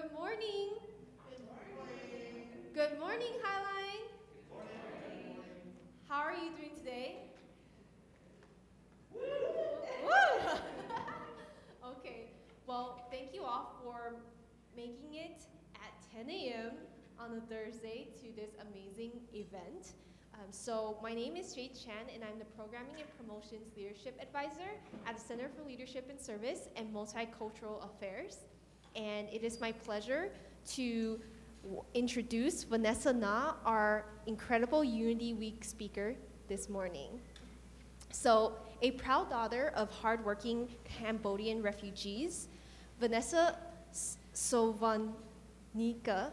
Good morning. Good morning. Good morning, Highline. Good morning. How are you doing today? Woo! okay. Well, thank you all for making it at 10 a.m. on a Thursday to this amazing event. Um, so, my name is Jade Chan, and I'm the Programming and Promotions Leadership Advisor at the Center for Leadership and Service and Multicultural Affairs. And it is my pleasure to introduce Vanessa Na, our incredible Unity Week speaker this morning. So, a proud daughter of hardworking Cambodian refugees, Vanessa Sovanika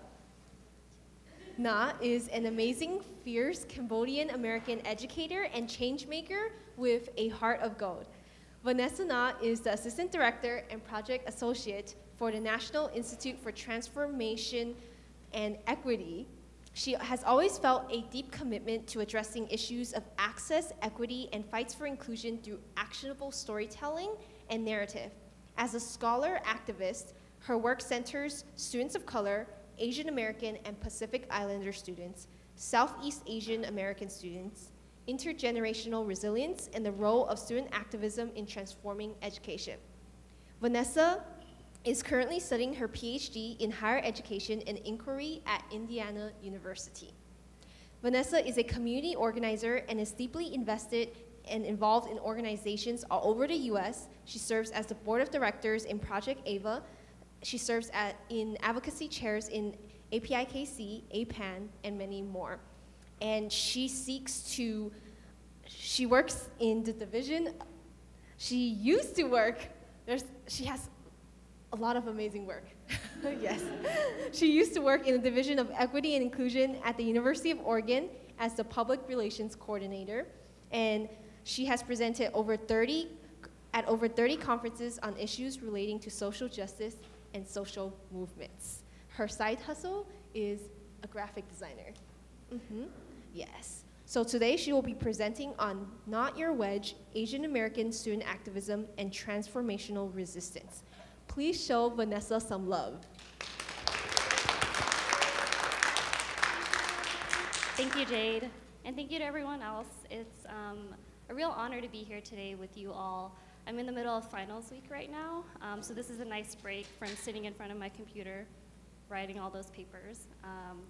Na is an amazing, fierce Cambodian American educator and changemaker with a heart of gold. Vanessa Na is the Assistant Director and Project Associate for the National Institute for Transformation and Equity. She has always felt a deep commitment to addressing issues of access, equity, and fights for inclusion through actionable storytelling and narrative. As a scholar activist, her work centers students of color, Asian American and Pacific Islander students, Southeast Asian American students, intergenerational resilience, and the role of student activism in transforming education. Vanessa is currently studying her PhD in higher education and inquiry at Indiana University. Vanessa is a community organizer and is deeply invested and involved in organizations all over the US. She serves as the board of directors in Project AVA. She serves at, in advocacy chairs in APIKC, APAN, and many more. And she seeks to, she works in the division, she used to work, there's, she has a lot of amazing work. yes. She used to work in the Division of Equity and Inclusion at the University of Oregon as the Public Relations Coordinator. And she has presented over 30, at over 30 conferences on issues relating to social justice and social movements. Her side hustle is a graphic designer. hmm Yes. So today she will be presenting on Not Your Wedge, Asian American Student Activism and Transformational Resistance. Please show Vanessa some love. Thank you, Jade. And thank you to everyone else. It's um, a real honor to be here today with you all. I'm in the middle of finals week right now, um, so this is a nice break from sitting in front of my computer writing all those papers. Um,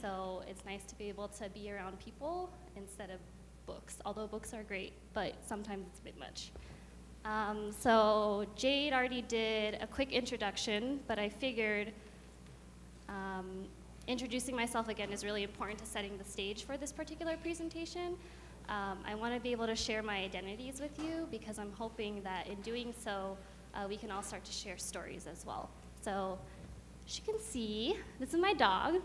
so it's nice to be able to be around people instead of books, although books are great, but sometimes it's a bit much. Um, so Jade already did a quick introduction, but I figured um, introducing myself again is really important to setting the stage for this particular presentation. Um, I want to be able to share my identities with you because I'm hoping that in doing so, uh, we can all start to share stories as well. So, as you can see, this is my dog.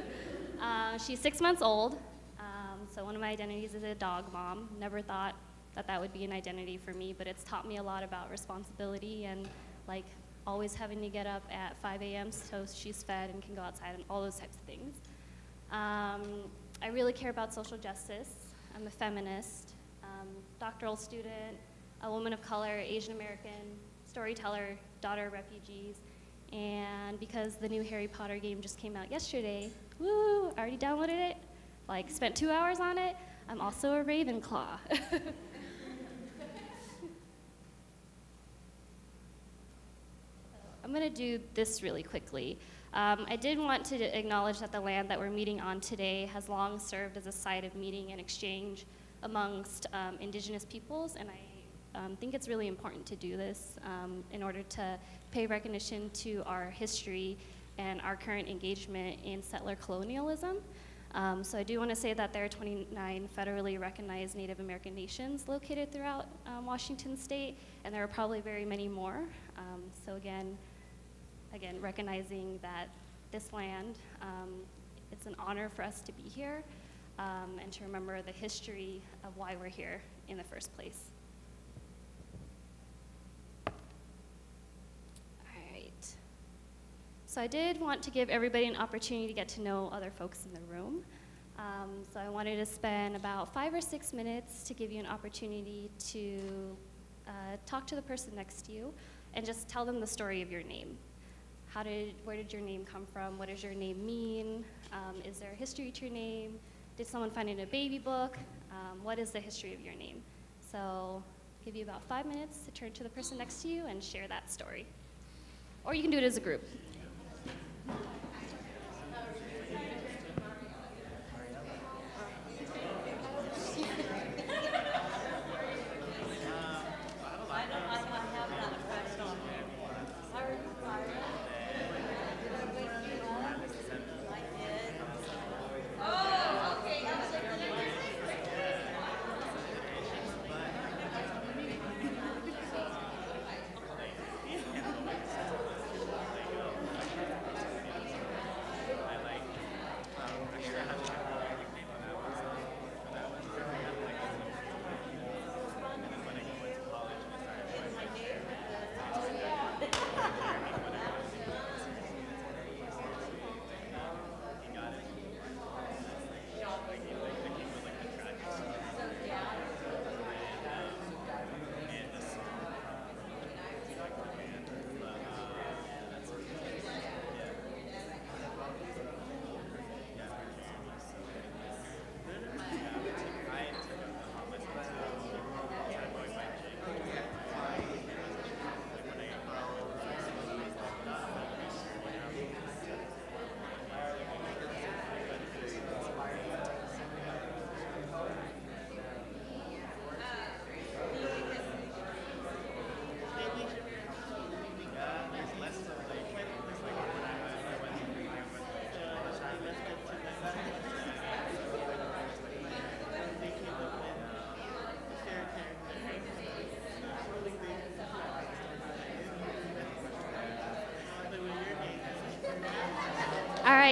uh, she's six months old. Um, so, one of my identities is a dog mom. Never thought that that would be an identity for me, but it's taught me a lot about responsibility and like always having to get up at 5 a.m. so she's fed and can go outside and all those types of things. Um, I really care about social justice. I'm a feminist, um, doctoral student, a woman of color, Asian American, storyteller, daughter of refugees. And because the new Harry Potter game just came out yesterday, woo, I already downloaded it, like spent two hours on it. I'm also a Ravenclaw. I'm going to do this really quickly. Um, I did want to acknowledge that the land that we're meeting on today has long served as a site of meeting and exchange amongst um, indigenous peoples, and I um, think it's really important to do this um, in order to pay recognition to our history and our current engagement in settler colonialism. Um, so I do want to say that there are 29 federally recognized Native American nations located throughout um, Washington state, and there are probably very many more. So again, again, recognizing that this land, um, it's an honor for us to be here um, and to remember the history of why we're here in the first place. All right. So I did want to give everybody an opportunity to get to know other folks in the room. Um, so I wanted to spend about five or six minutes to give you an opportunity to uh, talk to the person next to you and just tell them the story of your name. How did, where did your name come from? What does your name mean? Um, is there a history to your name? Did someone find it in a baby book? Um, what is the history of your name? So I'll give you about five minutes to turn to the person next to you and share that story. Or you can do it as a group.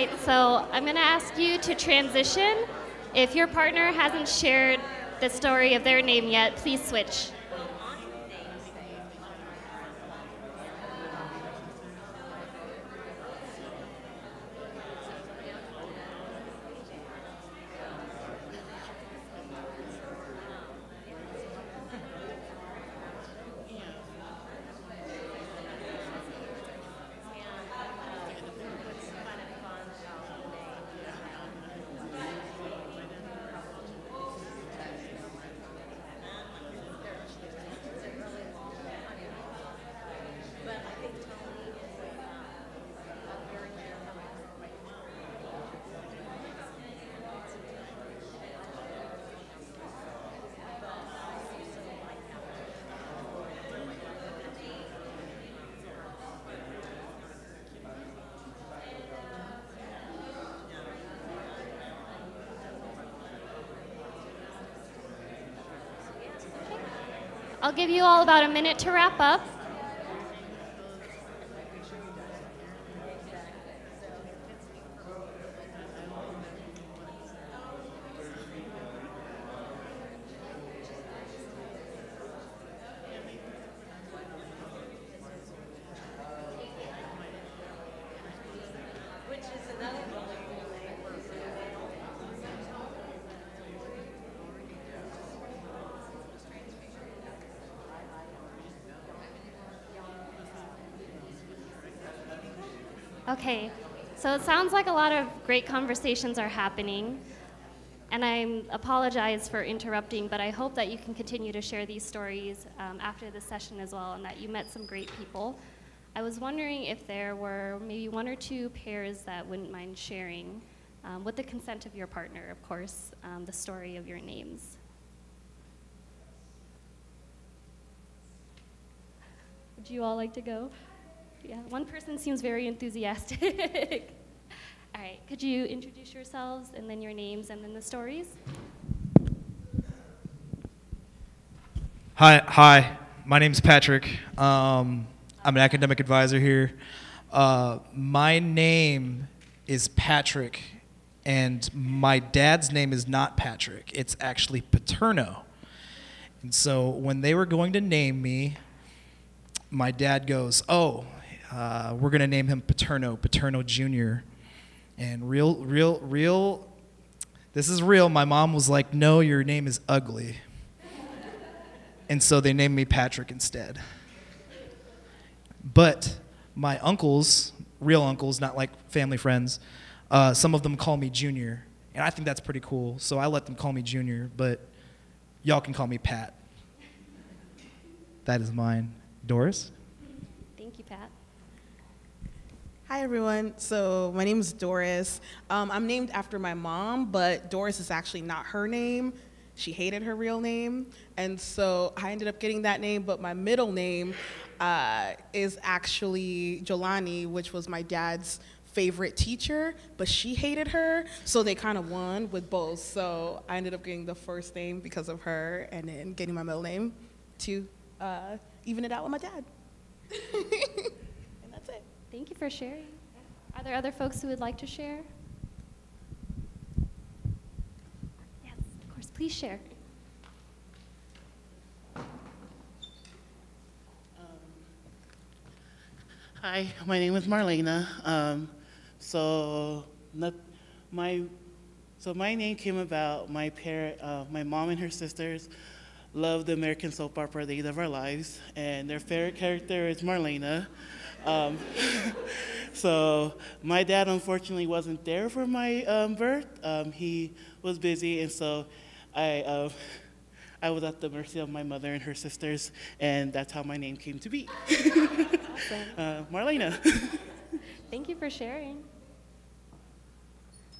Right, so I'm going to ask you to transition. If your partner hasn't shared the story of their name yet, please switch. I'll give you all about a minute to wrap up. Okay, so it sounds like a lot of great conversations are happening. And I apologize for interrupting, but I hope that you can continue to share these stories um, after the session as well and that you met some great people. I was wondering if there were maybe one or two pairs that wouldn't mind sharing, um, with the consent of your partner, of course, um, the story of your names. Would you all like to go? Yeah, one person seems very enthusiastic. All right, could you introduce yourselves and then your names and then the stories? Hi, hi. My name's Patrick. Um, I'm an academic advisor here. Uh, my name is Patrick, and my dad's name is not Patrick. It's actually Paterno. And so when they were going to name me, my dad goes, "Oh, uh, we're gonna name him Paterno, Paterno Jr." And real, real, real. This is real. My mom was like, "No, your name is ugly." And so they named me Patrick instead. But my uncles, real uncles, not like family friends. Uh, some of them call me Junior, and I think that's pretty cool. So I let them call me Junior, but y'all can call me Pat. That is mine. Doris? Thank you, Pat. Hi, everyone. So, my name is Doris. Um, I'm named after my mom, but Doris is actually not her name. She hated her real name. And so I ended up getting that name, but my middle name uh, is actually Jolani, which was my dad's favorite teacher, but she hated her. So they kind of won with both. So I ended up getting the first name because of her and then getting my middle name to uh, even it out with my dad. Thank you for sharing. Are there other folks who would like to share? Yes, of course. Please share. Hi, my name is Marlena. Um, so, not, my, so my name came about. My parent, uh, my mom and her sisters, love the American soap opera Days of Our Lives, and their favorite character is Marlena. Um, so my dad unfortunately wasn't there for my um, birth. Um, he was busy, and so I. Uh, I was at the mercy of my mother and her sisters, and that's how my name came to be. uh, Marlena. Thank you for sharing.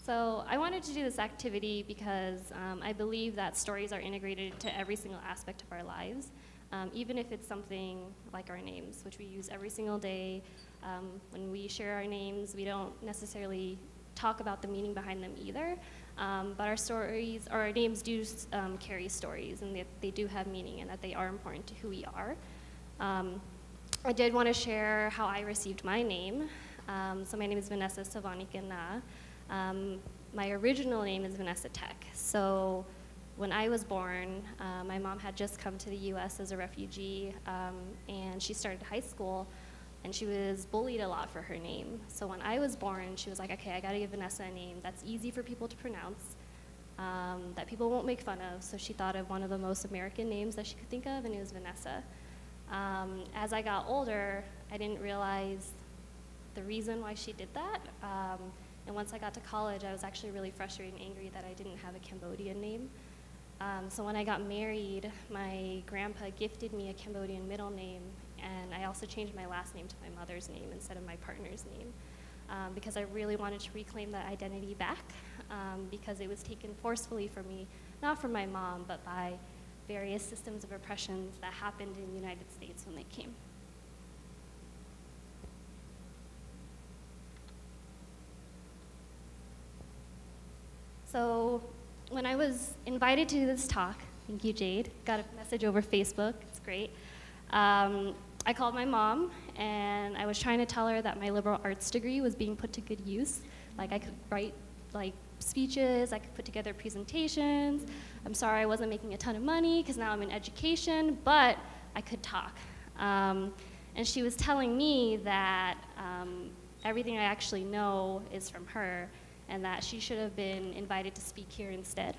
So I wanted to do this activity because um, I believe that stories are integrated into every single aspect of our lives, um, even if it's something like our names, which we use every single day. Um, when we share our names, we don't necessarily talk about the meaning behind them either. Um, but our stories, or our names do um, carry stories, and they, they, do have meaning, and that they are important to who we are. Um, I did want to share how I received my name. Um, so my name is Vanessa Sovanika Na. Um, my original name is Vanessa Tech. So when I was born, uh, my mom had just come to the U.S. as a refugee, um, and she started high school and she was bullied a lot for her name. So when I was born, she was like, okay, I gotta give Vanessa a name that's easy for people to pronounce, um, that people won't make fun of. So she thought of one of the most American names that she could think of, and it was Vanessa. Um, as I got older, I didn't realize the reason why she did that. Um, and once I got to college, I was actually really frustrated and angry that I didn't have a Cambodian name. Um, so when I got married, my grandpa gifted me a Cambodian middle name, and I also changed my last name to my mother's name instead of my partner's name um, because I really wanted to reclaim that identity back um, because it was taken forcefully from me, not from my mom, but by various systems of oppressions that happened in the United States when they came. So when I was invited to this talk, thank you, Jade, got a message over Facebook, it's great. Um, I called my mom and I was trying to tell her that my liberal arts degree was being put to good use. Like I could write like speeches, I could put together presentations. I'm sorry I wasn't making a ton of money because now I'm in education, but I could talk. Um, and she was telling me that um, everything I actually know is from her and that she should have been invited to speak here instead.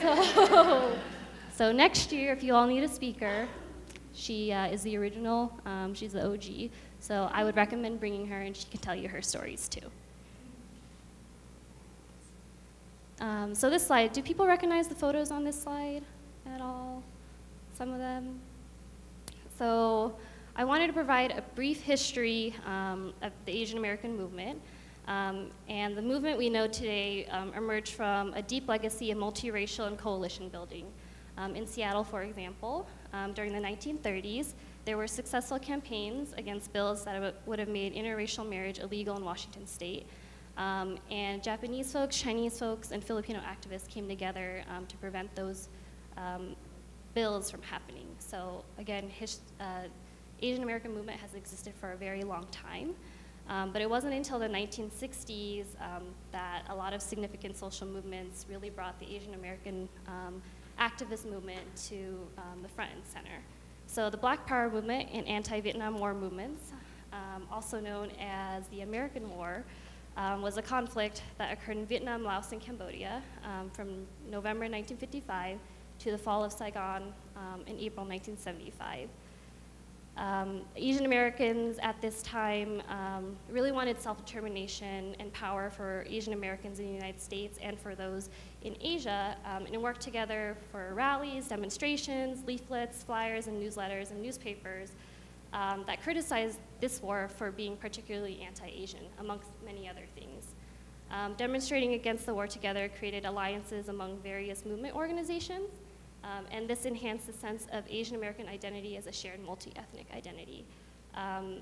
so, so next year, if you all need a speaker, she uh, is the original, um, she's the OG. So I would recommend bringing her and she can tell you her stories too. Um, so this slide, do people recognize the photos on this slide at all? Some of them? So I wanted to provide a brief history um, of the Asian American movement. Um, and the movement we know today um, emerged from a deep legacy of multiracial and coalition building. Um, in Seattle, for example, um, during the 1930s, there were successful campaigns against bills that would have made interracial marriage illegal in Washington state. Um, and Japanese folks, Chinese folks, and Filipino activists came together um, to prevent those bills from happening. So again, his, uh, Asian American movement has existed for a very long time. Um, but it wasn't until the 1960s um, that a lot of significant social movements really brought the Asian American um, activist movement to um, the front and center. So the Black Power movement and anti-Vietnam War movements, also known as the American War, um, was a conflict that occurred in Vietnam, Laos, and Cambodia um, from November 1955 to the fall of Saigon um, in April 1975. Um, Asian Americans at this time um, really wanted self-determination and power for Asian Americans in the United States and for those in Asia, um, and worked together for rallies, demonstrations, leaflets, flyers, and newsletters and newspapers um, that criticized this war for being particularly anti-Asian, amongst many other things. Um, demonstrating against the war together created alliances among various movement organizations, um, and this enhanced the sense of Asian American identity as a shared multi-ethnic identity. Um,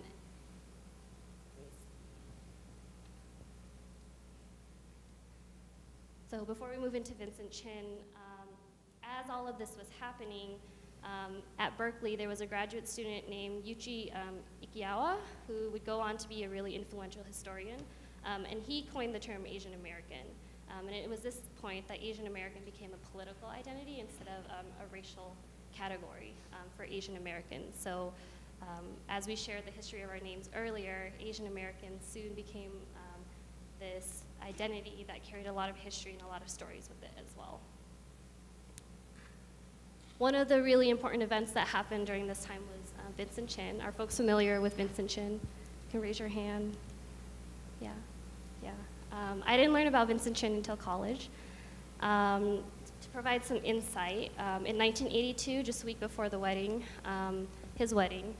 so before we move into Vincent Chin, um, as all of this was happening, um, at Berkeley, there was a graduate student named Yuichi um, Ichioka, who would go on to be a really influential historian, um, and he coined the term Asian American. Um, and it was this point that Asian American became a political identity instead of um, a racial category um, for Asian Americans. So um, as we shared the history of our names earlier, Asian Americans soon became um, this identity that carried a lot of history and a lot of stories with it as well. One of the really important events that happened during this time was uh, Vincent Chin. Are folks familiar with Vincent Chin? You can raise your hand. Yeah, yeah. Um, I didn't learn about Vincent Chin until college. Um, to provide some insight, um, in 1982, just a week before the wedding, um, his wedding,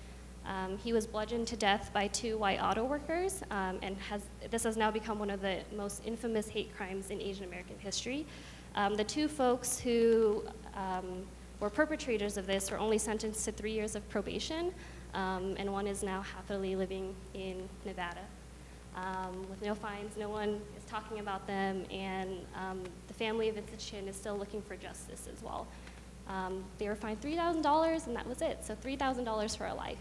um, he was bludgeoned to death by two white auto workers, um, and has, this has now become one of the most infamous hate crimes in Asian American history. the two folks who were perpetrators of this were only sentenced to three years of probation, and one is now happily living in Nevada um, with no fines. No one is talking about them, and um, the family of Vincent Chin is still looking for justice as well. Um, they were fined $3,000, and that was it. So $3,000 for a life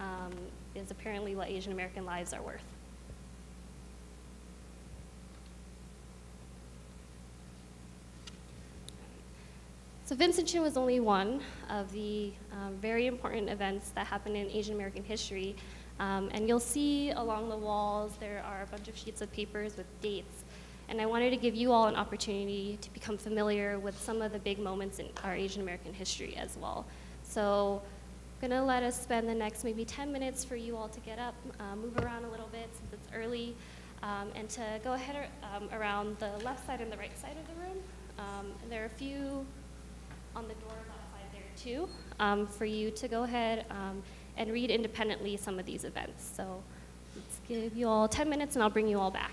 um, is apparently what Asian American lives are worth. So Vincent Chin was only one of the um, very important events that happened in Asian American history um, and you'll see along the walls there are a bunch of sheets of papers with dates. And I wanted to give you all an opportunity to become familiar with some of the big moments in our Asian American history as well. So I'm gonna let us spend the next maybe 10 minutes for you all to get up, uh, move around a little bit since it's early, um, and to go ahead um, around the left side and the right side of the room. Um, and there are a few on the doors outside there too um, for you to go ahead um, and read independently some of these events. So let's give you all 10 minutes and I'll bring you all back.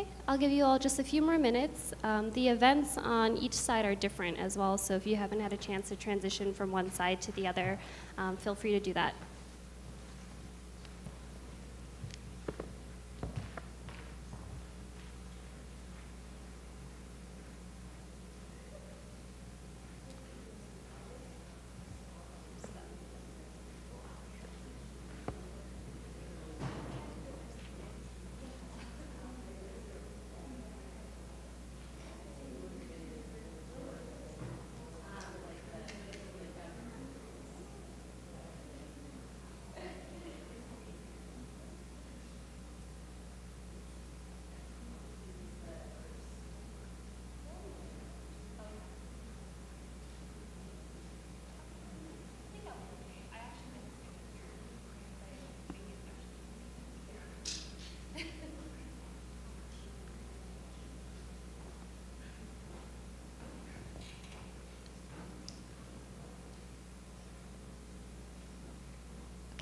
Okay, I'll give you all just a few more minutes. Um, the events on each side are different as well, so if you haven't had a chance to transition from one side to the other, um, feel free to do that.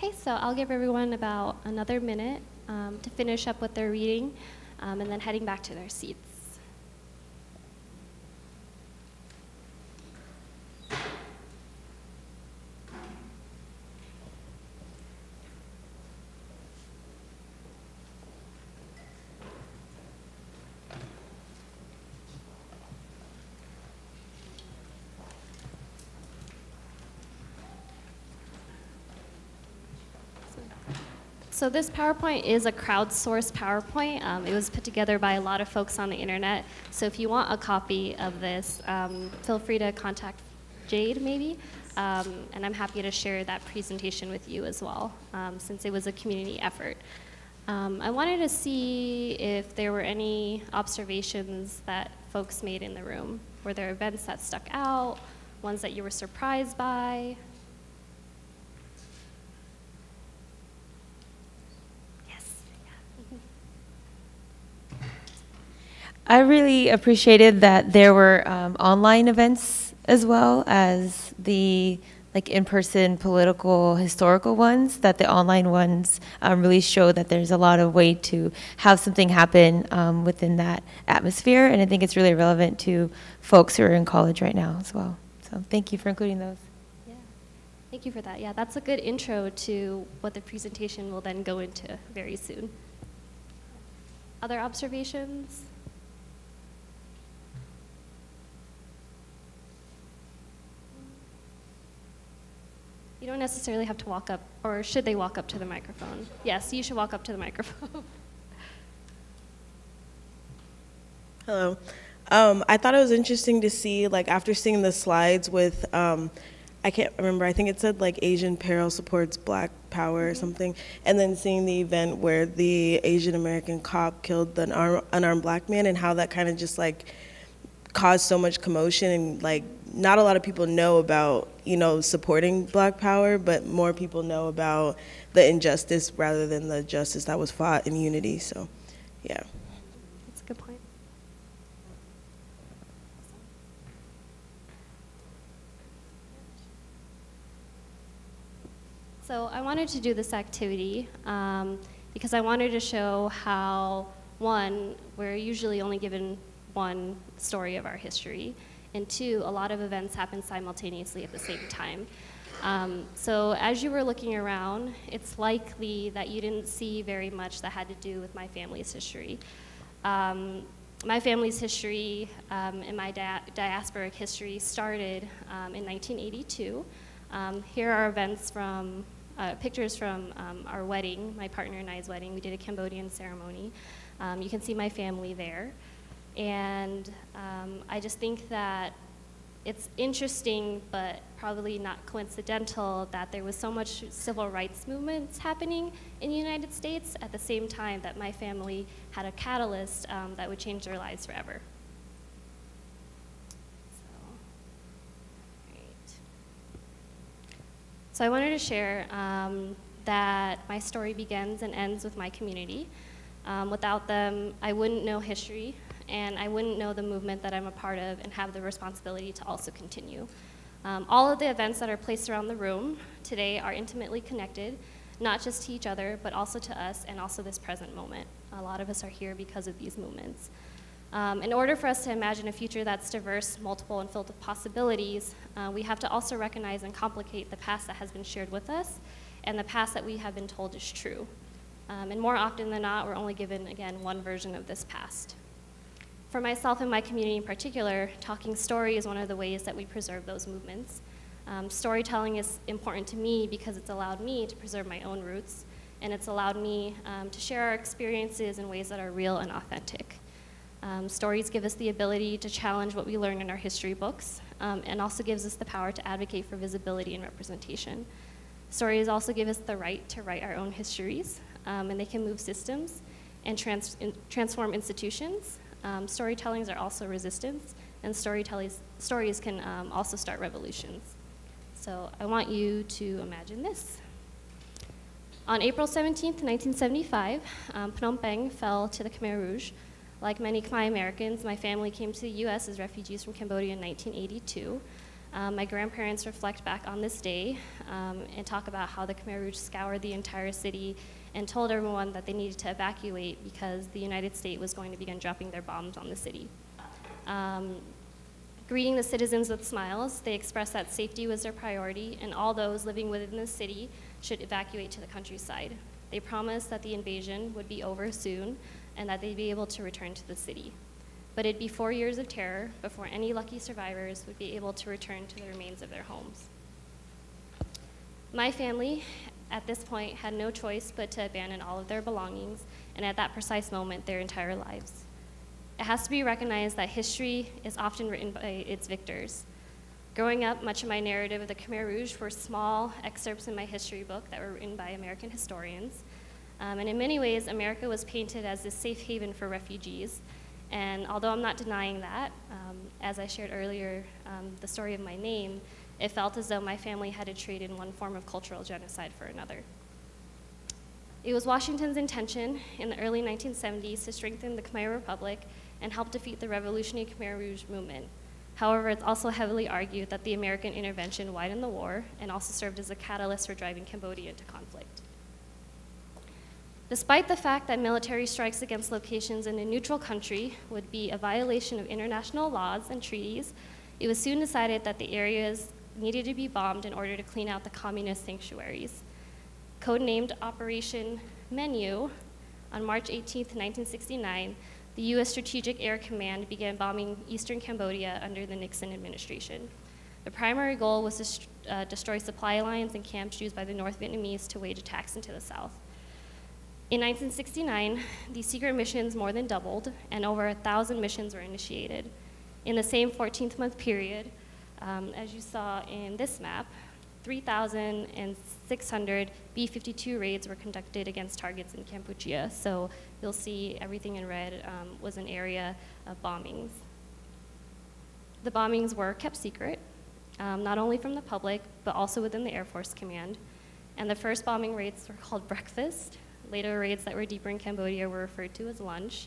Okay, so I'll give everyone about another minute um, to finish up what they're reading um, and then heading back to their seats. So this PowerPoint is a crowdsourced PowerPoint. Um, it was put together by a lot of folks on the internet. So if you want a copy of this, um, feel free to contact Jade maybe. Um, and I'm happy to share that presentation with you as well, um, since it was a community effort. Um, I wanted to see if there were any observations that folks made in the room. Were there events that stuck out, ones that you were surprised by? I really appreciated that there were um, online events as well as the like in-person political historical ones that the online ones um, really show that there's a lot of way to have something happen um, within that atmosphere and i think it's really relevant to folks who are in college right now as well so thank you for including those Yeah, thank you for that. Yeah, that's a good intro to what the presentation will then go into very soon. Other observations? You don't necessarily have to walk up, or should they walk up to the microphone? Yes, you should walk up to the microphone. Hello. Um, I thought it was interesting to see, like, after seeing the slides with, um, I can't remember, I think it said, like, Asian Peril supports Black Power or something, and then seeing the event where the Asian American cop killed the unarmed, unarmed black man and how that kind of just, like, caused so much commotion and, like, not a lot of people know about, you know, supporting Black Power, but more people know about the injustice rather than the justice that was fought in unity, so, yeah. That's a good point. So I wanted to do this activity um, because I wanted to show how, one, we're usually only given one story of our history, and two, a lot of events happen simultaneously at the same time. Um, so as you were looking around, it's likely that you didn't see very much that had to do with my family's history. Um, my family's history um, and my dia- diasporic history started um, in 1982. Um, here are events from, uh, pictures from um, our wedding, my partner and I's wedding. We did a Cambodian ceremony. You can see my family there. And um, I just think that it's interesting, but probably not coincidental, that there was so much civil rights movements happening in the United States at the same time that my family had a catalyst um, that would change their lives forever. So, I wanted to share um, that my story begins and ends with my community. Um, without them, I wouldn't know history, and I wouldn't know the movement that I'm a part of and have the responsibility to also continue. Um, all of the events that are placed around the room today are intimately connected, not just to each other, but also to us and also this present moment. A lot of us are here because of these movements. Um, in order for us to imagine a future that's diverse, multiple, and filled with possibilities, uh, we have to also recognize and complicate the past that has been shared with us and the past that we have been told is true. Um, and more often than not, we're only given, again, one version of this past. For myself and my community in particular, talking story is one of the ways that we preserve those movements. Um, storytelling is important to me because it's allowed me to preserve my own roots, and it's allowed me um, to share our experiences in ways that are real and authentic. Um, stories give us the ability to challenge what we learn in our history books, um, and also gives us the power to advocate for visibility and representation. Stories also give us the right to write our own histories, um, and they can move systems and trans in, transform institutions. Um, storytellings are also resistance, and stories can um, also start revolutions. So I want you to imagine this. On April 17, 1975, um, Phnom Penh fell to the Khmer Rouge. Like many Khmer Americans, my family came to the U.S. as refugees from Cambodia in 1982. Um, my grandparents reflect back on this day um, and talk about how the Khmer Rouge scoured the entire city and told everyone that they needed to evacuate because the United States was going to begin dropping their bombs on the city. Um, greeting the citizens with smiles, they expressed that safety was their priority and all those living within the city should evacuate to the countryside. They promised that the invasion would be over soon and that they'd be able to return to the city. But it'd be four years of terror before any lucky survivors would be able to return to the remains of their homes. My family at this point had no choice but to abandon all of their belongings, and at that precise moment, their entire lives. It has to be recognized that history is often written by its victors. Growing up, much of my narrative of the Khmer Rouge were small excerpts in my history book that were written by American historians. Um, and in many ways, America was painted as this safe haven for refugees. And although I'm not denying that, um, as I shared earlier, um, the story of my name, it felt as though my family had to trade in one form of cultural genocide for another. It was Washington's intention in the early 1970s to strengthen the Khmer Republic and help defeat the revolutionary Khmer Rouge movement. However, it's also heavily argued that the American intervention widened the war and also served as a catalyst for driving Cambodia into conflict. Despite the fact that military strikes against locations in a neutral country would be a violation of international laws and treaties, it was soon decided that the areas needed to be bombed in order to clean out the communist sanctuaries. Codenamed Operation Menu, on March 18, 1969, the U.S. Strategic Air Command began bombing eastern Cambodia under the Nixon administration. The primary goal was to uh, destroy supply lines and camps used by the North Vietnamese to wage attacks into the south. In 1969, these secret missions more than doubled, and over a thousand missions were initiated. In the same 14th month period, um, as you saw in this map, 3,600 B-52 raids were conducted against targets in Kampuchea. So you'll see everything in red um, was an area of bombings. The bombings were kept secret, um, not only from the public, but also within the Air Force Command. And the first bombing raids were called breakfast. Later raids that were deeper in Cambodia were referred to as lunch.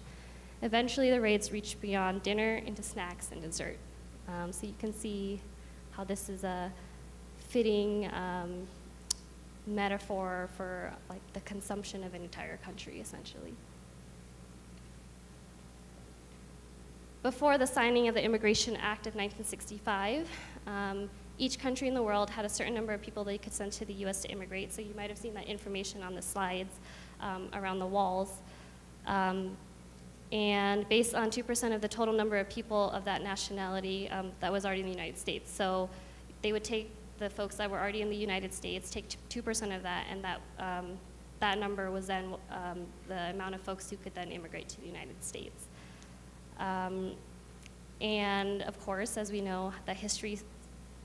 Eventually, the raids reached beyond dinner into snacks and dessert. Um, so you can see how this is a fitting um, metaphor for like the consumption of an entire country, essentially. Before the signing of the Immigration Act of 1965, um, each country in the world had a certain number of people they could send to the U.S. to immigrate. So you might have seen that information on the slides um, around the walls. Um, and based on 2% of the total number of people of that nationality um, that was already in the United States. So they would take the folks that were already in the United States, take 2% of that, and that, um, that number was then um, the amount of folks who could then immigrate to the United States. Um, and of course, as we know, that history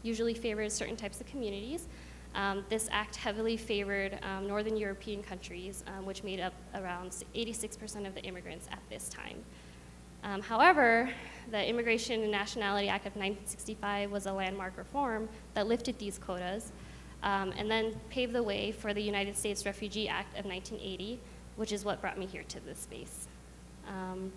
usually favors certain types of communities. Um, this act heavily favored um, Northern European countries, um, which made up around 86% of the immigrants at this time. Um, however, the Immigration and Nationality Act of 1965 was a landmark reform that lifted these quotas um, and then paved the way for the United States Refugee Act of 1980, which is what brought me here to this space. Um,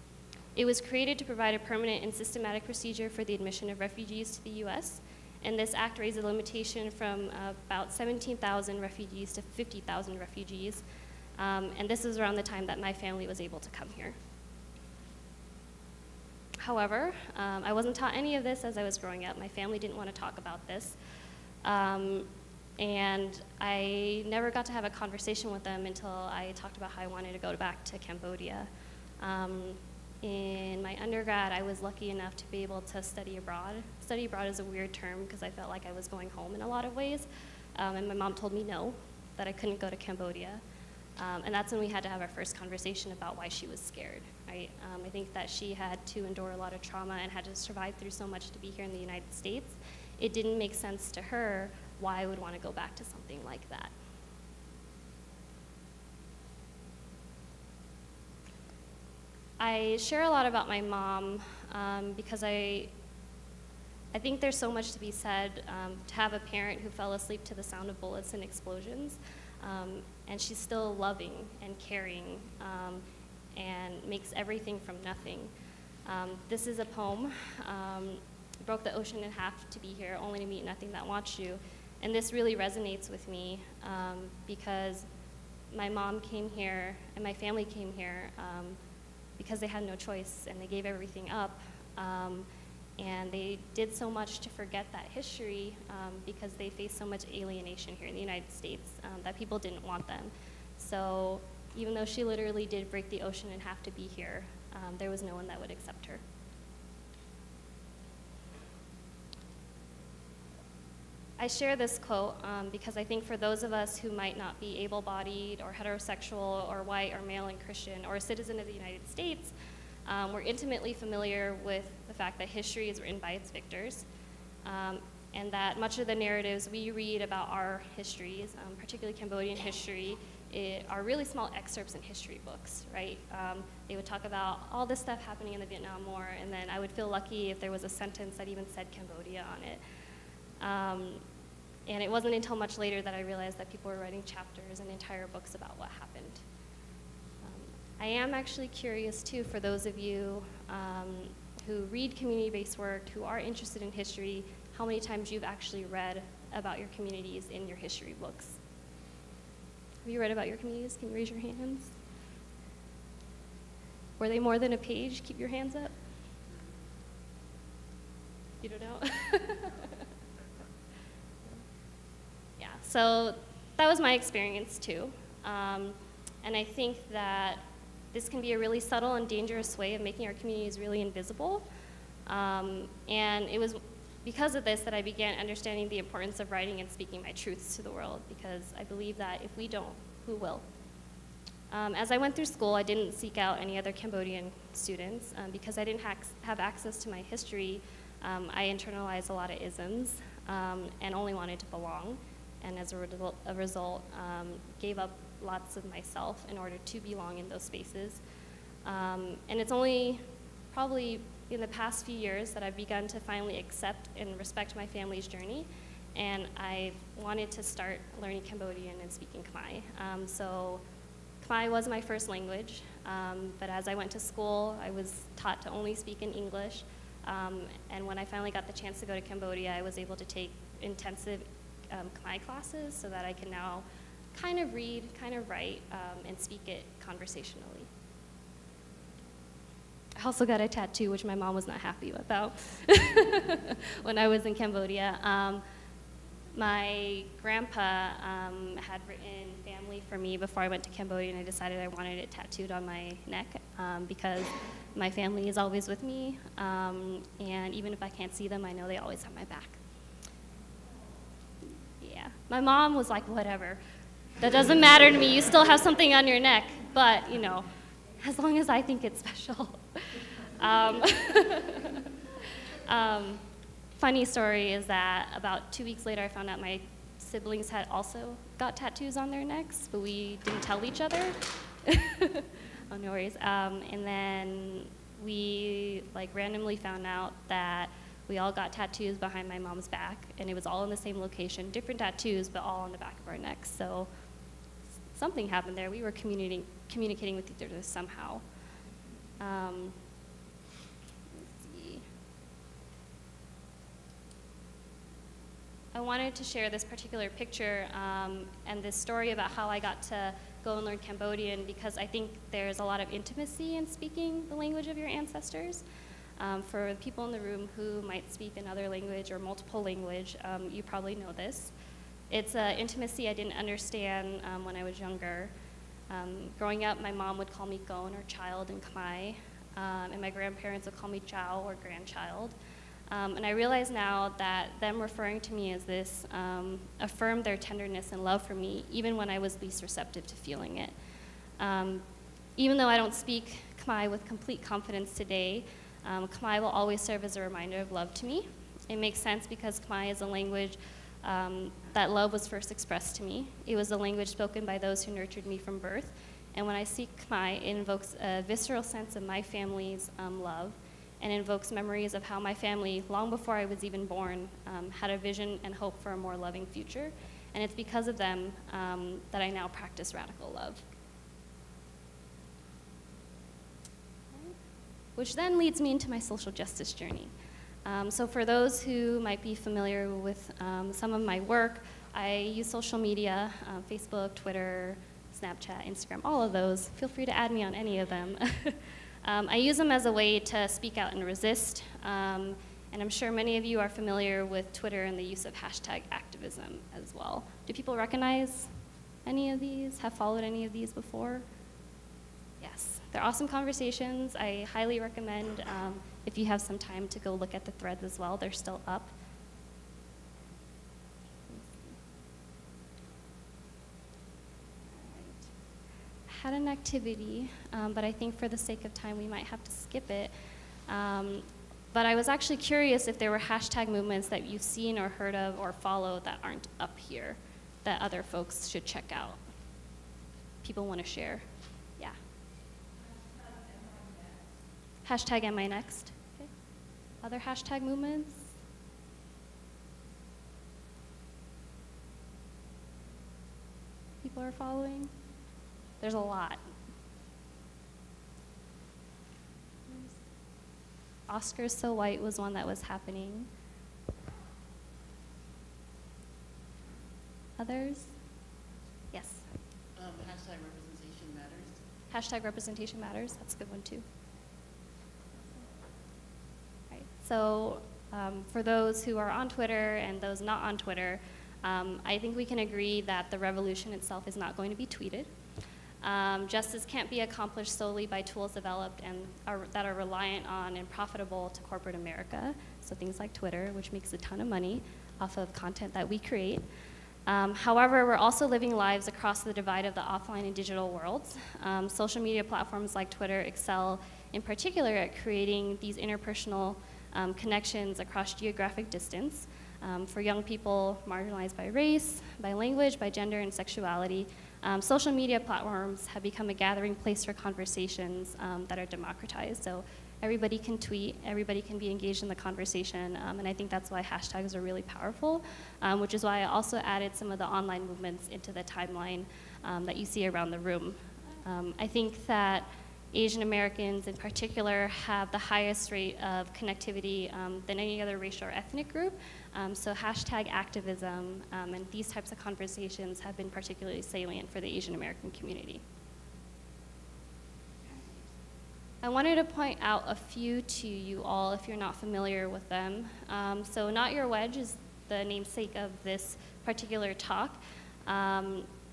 it was created to provide a permanent and systematic procedure for the admission of refugees to the U.S., And this act raised the limitation from uh, about 17,000 refugees to 50,000 refugees. Um, and this is around the time that my family was able to come here. However, um, I wasn't taught any of this as I was growing up. My family didn't want to talk about this. Um, and I never got to have a conversation with them until I talked about how I wanted to go back to Cambodia. Um, in my undergrad, I was lucky enough to be able to study abroad. Study abroad is a weird term because I felt like I was going home in a lot of ways. Um, and my mom told me no, that I couldn't go to Cambodia. Um, and that's when we had to have our first conversation about why she was scared, right? Um, I think that she had to endure a lot of trauma and had to survive through so much to be here in the United States. It didn't make sense to her why I would want to go back to something like that. I share a lot about my mom um, because I, I think there's so much to be said um, to have a parent who fell asleep to the sound of bullets and explosions, um, and she's still loving and caring um, and makes everything from nothing. Um, this is a poem, um, Broke the Ocean in Half to be here, only to meet nothing that wants you. And this really resonates with me because my mom came here and my family came here because they had no choice and they gave everything up. Um, and they did so much to forget that history um, because they faced so much alienation here in the United States um, that people didn't want them. So even though she literally did break the ocean and have to be here, um, there was no one that would accept her. I share this quote um, because I think for those of us who might not be able bodied or heterosexual or white or male and Christian or a citizen of the United States, um, we're intimately familiar with the fact that history is written by its victors. Um, and that much of the narratives we read about our histories, um, particularly Cambodian history, it, are really small excerpts in history books, right? Um, they would talk about all this stuff happening in the Vietnam War, and then I would feel lucky if there was a sentence that even said Cambodia on it. Um, and it wasn't until much later that I realized that people were writing chapters and entire books about what happened. Um, I am actually curious too for those of you um, who read community-based work, who are interested in history, how many times you've actually read about your communities in your history books. Have you read about your communities? Can you raise your hands? Were they more than a page? Keep your hands up. You don't know? So that was my experience too. Um, and I think that this can be a really subtle and dangerous way of making our communities really invisible. Um, and it was because of this that I began understanding the importance of writing and speaking my truths to the world because I believe that if we don't, who will? Um, as I went through school, I didn't seek out any other Cambodian students um, because I didn't ha have access to my history. Um, I internalized a lot of isms um, and only wanted to belong and as a, result, a result um, gave up lots of myself in order to belong in those spaces. Um, and it's only probably in the past few years that I've begun to finally accept and respect my family's journey. And I wanted to start learning Cambodian and speaking Khmer. Um, so Khmer was my first language, um, but as I went to school, I was taught to only speak in English. Um, and when I finally got the chance to go to Cambodia, I was able to take intensive um, classes so that I can now kind of read, kind of write, um, and speak it conversationally. I also got a tattoo, which my mom was not happy about when I was in Cambodia. Um, my grandpa um, had written family for me before I went to Cambodia, and I decided I wanted it tattooed on my neck um, because my family is always with me, um, and even if I can't see them, I know they always have my back. My mom was like, whatever. That doesn't matter to me. You still have something on your neck. But, you know, as long as I think it's special. um, um, funny story is that about two weeks later, I found out my siblings had also got tattoos on their necks, but we didn't tell each other. oh, no worries. Um, and then we like randomly found out that we all got tattoos behind my mom's back, and it was all in the same location, different tattoos, but all on the back of our necks. So something happened there. We were communicating, communicating with each other somehow. Um, I wanted to share this particular picture um, and this story about how I got to go and learn Cambodian because I think there's a lot of intimacy in speaking the language of your ancestors. Um, for people in the room who might speak another language or multiple language, um, you probably know this. It's an intimacy I didn't understand um, when I was younger. Um, growing up, my mom would call me Gon or child in Khmer, um, and my grandparents would call me Chow or grandchild. Um, and I realize now that them referring to me as this affirmed their tenderness and love for me, even when I was least receptive to feeling it. Even though I don't speak Khmer with complete confidence today, um, Khmer will always serve as a reminder of love to me. It makes sense because Khmer is a language um, that love was first expressed to me. It was a language spoken by those who nurtured me from birth. And when I speak Khmer, it invokes a visceral sense of my family's um, love and invokes memories of how my family, long before I was even born, um, had a vision and hope for a more loving future. And it's because of them um, that I now practice radical love. Which then leads me into my social justice journey. Um, so, for those who might be familiar with um, some of my work, I use social media uh, Facebook, Twitter, Snapchat, Instagram, all of those. Feel free to add me on any of them. um, I use them as a way to speak out and resist. Um, and I'm sure many of you are familiar with Twitter and the use of hashtag activism as well. Do people recognize any of these? Have followed any of these before? They're awesome conversations. I highly recommend um, if you have some time to go look at the threads as well, they're still up. Had an activity, um, but I think for the sake of time, we might have to skip it. Um, but I was actually curious if there were hashtag movements that you've seen or heard of or followed that aren't up here that other folks should check out. People want to share. Yeah. Hashtag am I next? Other hashtag movements? People are following? There's a lot. Oscars So White was one that was happening. Others? Yes. Um, hashtag representation matters. Hashtag representation matters. That's a good one too. So um, for those who are on Twitter and those not on Twitter, um, I think we can agree that the revolution itself is not going to be tweeted. Um, justice can't be accomplished solely by tools developed and are, that are reliant on and profitable to corporate America. So things like Twitter, which makes a ton of money off of content that we create. Um, however, we're also living lives across the divide of the offline and digital worlds. Um, social media platforms like Twitter excel in particular at creating these interpersonal um, connections across geographic distance um, for young people marginalized by race, by language, by gender, and sexuality. Um, social media platforms have become a gathering place for conversations um, that are democratized. So everybody can tweet, everybody can be engaged in the conversation, um, and I think that's why hashtags are really powerful, um, which is why I also added some of the online movements into the timeline that you see around the room. I think that Asian Americans in particular have the highest rate of connectivity um, than any other racial or ethnic group. Um, so hashtag activism um, and these types of conversations have been particularly salient for the Asian American community. I wanted to point out a few to you all if you're not familiar with them. Um, so Not Your Wedge is the namesake of this particular talk.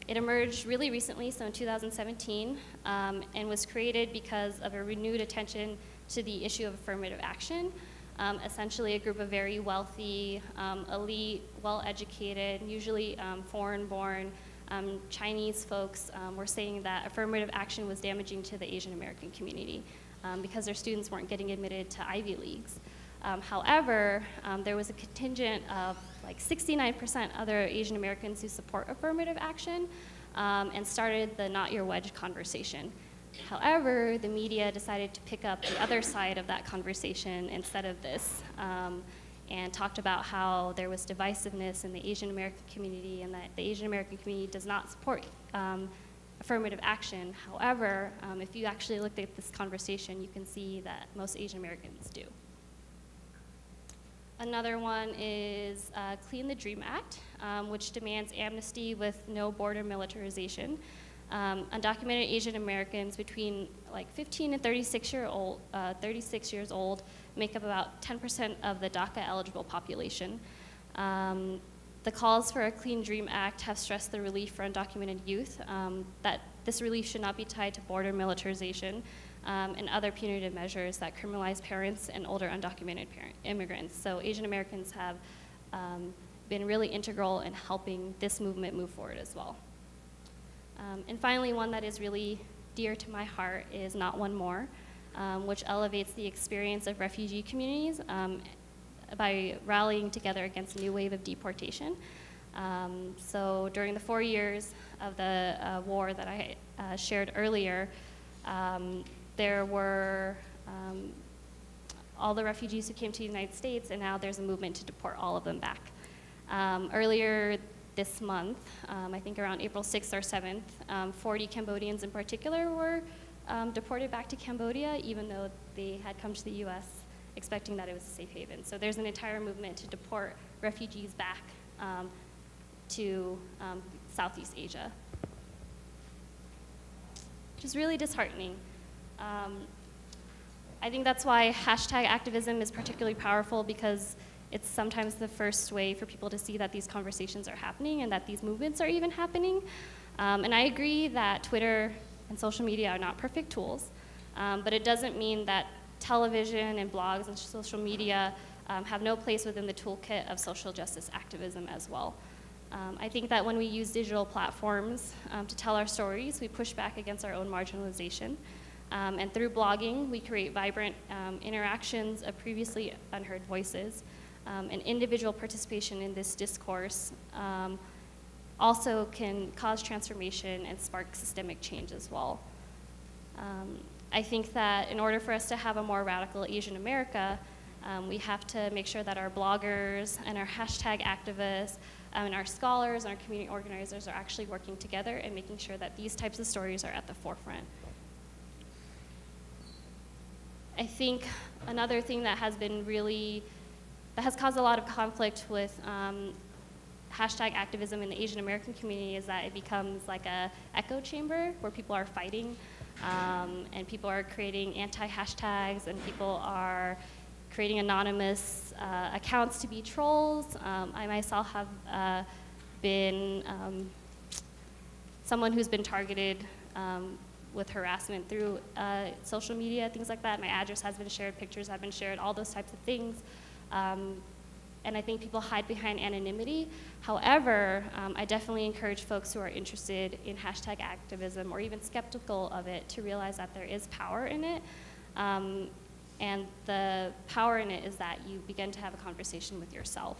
It emerged really recently, so in 2017, um, and was created because of a renewed attention to the issue of affirmative action. Um, essentially, a group of very wealthy, um, elite, well educated, usually um, foreign born um, Chinese folks um, were saying that affirmative action was damaging to the Asian American community because their students weren't getting admitted to Ivy Leagues. however, there was a contingent of like 69% other Asian Americans who support affirmative action um, and started the Not Your Wedge conversation. However, the media decided to pick up the other side of that conversation instead of this um, and talked about how there was divisiveness in the Asian American community and that the Asian American community does not support um, affirmative action. However, um, if you actually looked at this conversation, you can see that most Asian Americans do. Another one is uh, Clean the Dream Act, um, which demands amnesty with no border militarization. Um, undocumented Asian Americans between like 15 and 36 year old, uh, 36 years old, make up about 10% of the DACA eligible population. Um, the calls for a Clean Dream Act have stressed the relief for undocumented youth, um, that this relief should not be tied to border militarization um, and other punitive measures that criminalize parents and older undocumented parent, immigrants. So Asian Americans have um, been really integral in helping this movement move forward as well. Um, and finally, one that is really dear to my heart is Not One More, um, which elevates the experience of refugee communities um, by rallying together against a new wave of deportation. Um, so during the four years of the uh, war that I uh, shared earlier, um, there were um, all the refugees who came to the United States, and now there's a movement to deport all of them back. earlier this month, um, I think around April 6th or 7th, um, 40 Cambodians in particular were um, deported back to Cambodia, even though they had come to the US expecting that it was a safe haven. So there's an entire movement to deport refugees back um, to um, Southeast Asia, which is really disheartening. Um, I think that's why hashtag activism is particularly powerful because it's sometimes the first way for people to see that these conversations are happening and that these movements are even happening. Um, and I agree that Twitter and social media are not perfect tools, um, but it doesn't mean that television and blogs and social media um, have no place within the toolkit of social justice activism as well. Um, I think that when we use digital platforms um, to tell our stories, we push back against our own marginalization. Um, and through blogging, we create vibrant interactions of previously unheard voices um, and individual participation in this discourse um, also can cause transformation and spark systemic change as well. Um, I think that in order for us to have a more radical Asian America, um, we have to make sure that our bloggers and our hashtag activists um, and our scholars and our community organizers are actually working together and making sure that these types of stories are at the forefront. I think another thing that has been really that has caused a lot of conflict with um, hashtag activism in the Asian American community is that it becomes like a echo chamber where people are fighting um, and people are creating anti-hashtags and people are creating anonymous uh, accounts to be trolls. Um, I myself have uh, been um, someone who's been targeted um, with harassment through uh, social media, things like that. My address has been shared, pictures have been shared, all those types of things. Um, and I think people hide behind anonymity. However, um, I definitely encourage folks who are interested in hashtag activism or even skeptical of it to realize that there is power in it. Um, and the power in it is that you begin to have a conversation with yourself.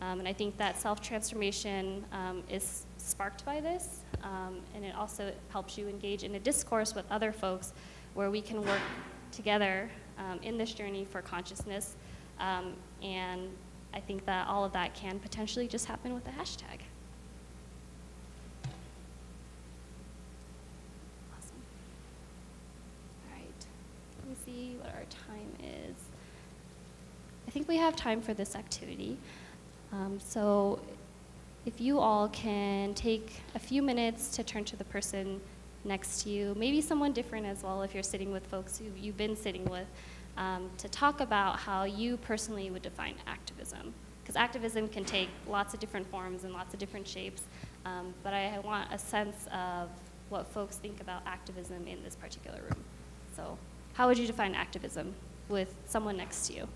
Um, and I think that self transformation um, is sparked by this, um, and it also helps you engage in a discourse with other folks where we can work together um, in this journey for consciousness um, and I think that all of that can potentially just happen with a hashtag. Awesome. All right. Let me see what our time is. I think we have time for this activity. Um, so if you all can take a few minutes to turn to the person next to you, maybe someone different as well if you're sitting with folks who you've been sitting with, um, to talk about how you personally would define activism. Because activism can take lots of different forms and lots of different shapes, um, but I want a sense of what folks think about activism in this particular room. So, how would you define activism with someone next to you?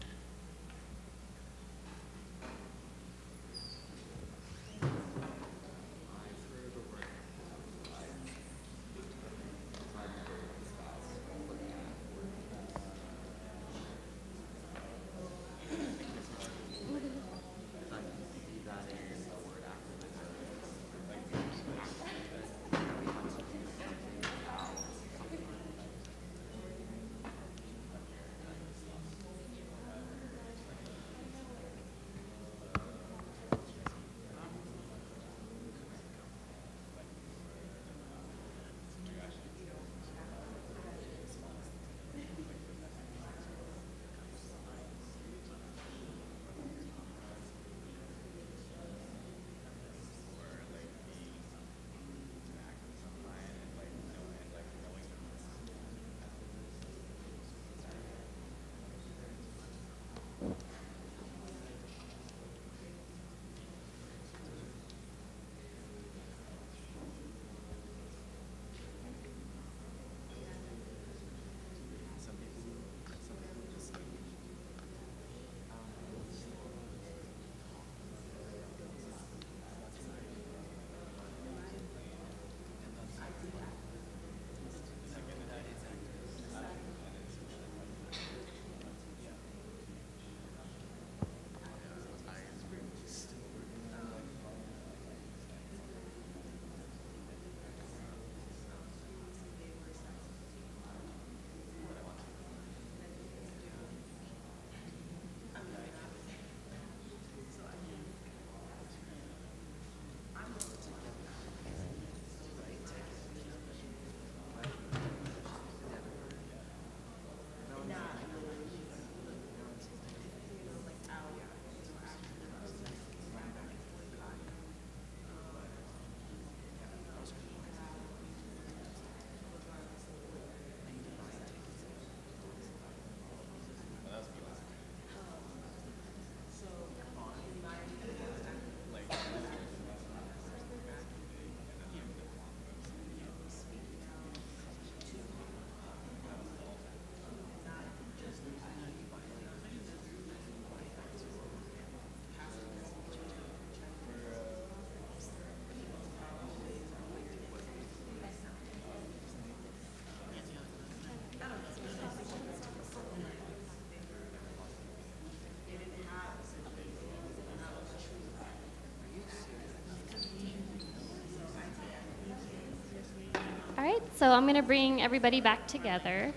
So I'm going to bring everybody back together.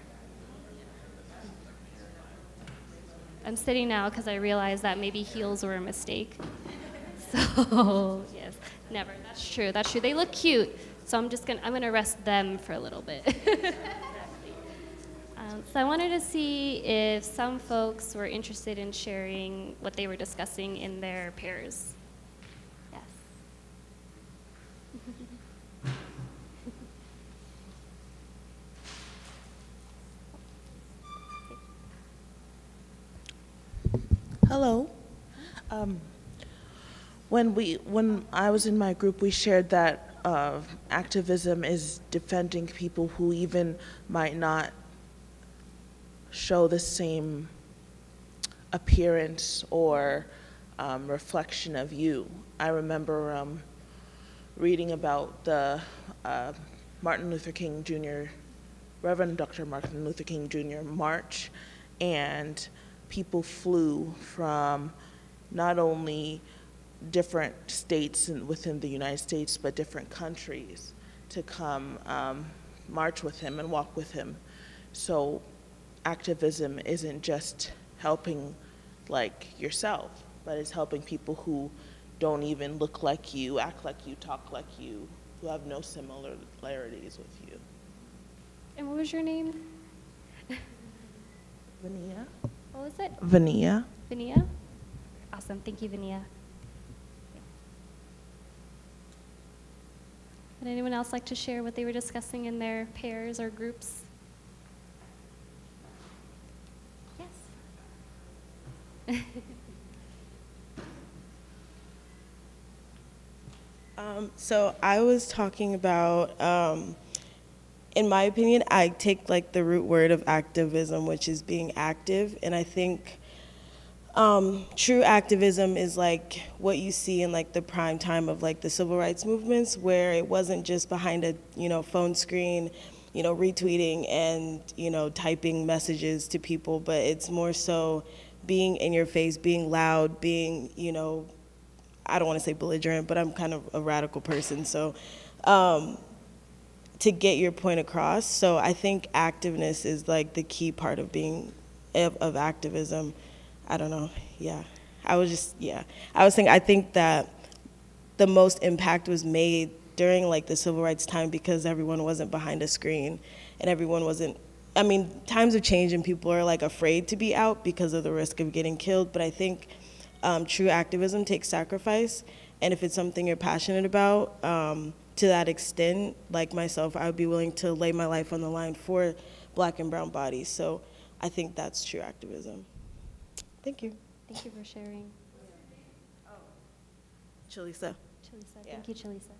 I'm sitting now because I realized that maybe heels were a mistake. So, yes, never. That's true. That's true. They look cute. So I'm just going to I'm going to rest them for a little bit. um, so I wanted to see if some folks were interested in sharing what they were discussing in their pairs. When we when I was in my group, we shared that uh, activism is defending people who even might not show the same appearance or um, reflection of you. I remember um, reading about the uh, Martin Luther King Jr. Reverend Dr. Martin Luther King Jr. march, and people flew from not only different states in, within the United States, but different countries to come um, march with him and walk with him. So activism isn't just helping like yourself, but it's helping people who don't even look like you, act like you, talk like you, who have no similarities with you. And what was your name? Vania? What was it? Vania? Vania? Awesome. Thank you, Vania. Would anyone else like to share what they were discussing in their pairs or groups? Yes. Um, so I was talking about, um, in my opinion, I take like the root word of activism, which is being active, and I think um, true activism is like what you see in like the prime time of like the civil rights movements, where it wasn't just behind a you know phone screen, you know retweeting and you know typing messages to people, but it's more so being in your face, being loud, being you know I don't want to say belligerent, but I'm kind of a radical person, so um, to get your point across. So I think activeness is like the key part of being of, of activism. I don't know. Yeah, I was just yeah. I was thinking. I think that the most impact was made during like the civil rights time because everyone wasn't behind a screen and everyone wasn't I mean, times have changed and people are like afraid to be out because of the risk of getting killed, but I think um, true activism takes sacrifice. And if it's something you're passionate about, um, to that extent, like myself, I would be willing to lay my life on the line for black and brown bodies. So I think that's true activism. Thank you. Thank you for sharing. Chalisa. Chalisa. Yeah. Thank you, Chalisa.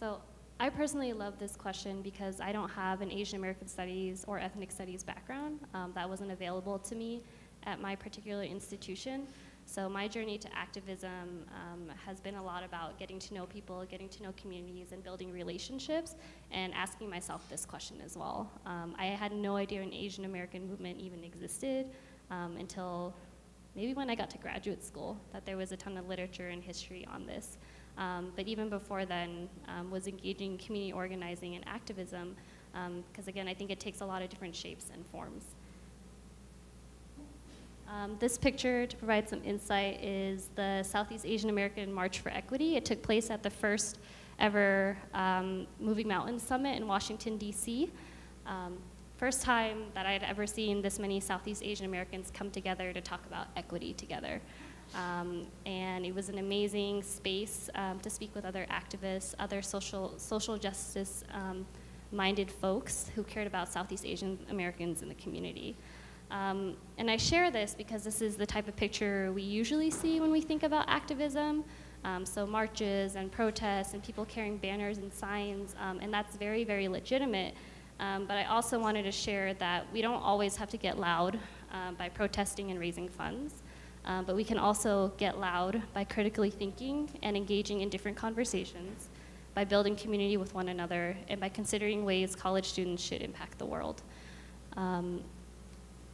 So I personally love this question because I don't have an Asian American studies or ethnic studies background. Um, that wasn't available to me at my particular institution. So my journey to activism um, has been a lot about getting to know people, getting to know communities, and building relationships, and asking myself this question as well. Um, I had no idea an Asian American movement even existed um, until maybe when I got to graduate school, that there was a ton of literature and history on this. Um, but even before then, um, was engaging in community organizing and activism, because again, I think it takes a lot of different shapes and forms. Um, this picture, to provide some insight, is the Southeast Asian American March for Equity. It took place at the first ever um, Moving Mountains Summit in Washington, D.C. Um, first time that I had ever seen this many Southeast Asian Americans come together to talk about equity together. Um, and it was an amazing space um, to speak with other activists, other social, social justice um, minded folks who cared about Southeast Asian Americans in the community. Um, and I share this because this is the type of picture we usually see when we think about activism. Um, so marches and protests and people carrying banners and signs, um, and that's very, very legitimate. Um, but I also wanted to share that we don't always have to get loud uh, by protesting and raising funds. Um, but we can also get loud by critically thinking and engaging in different conversations, by building community with one another, and by considering ways college students should impact the world. Um,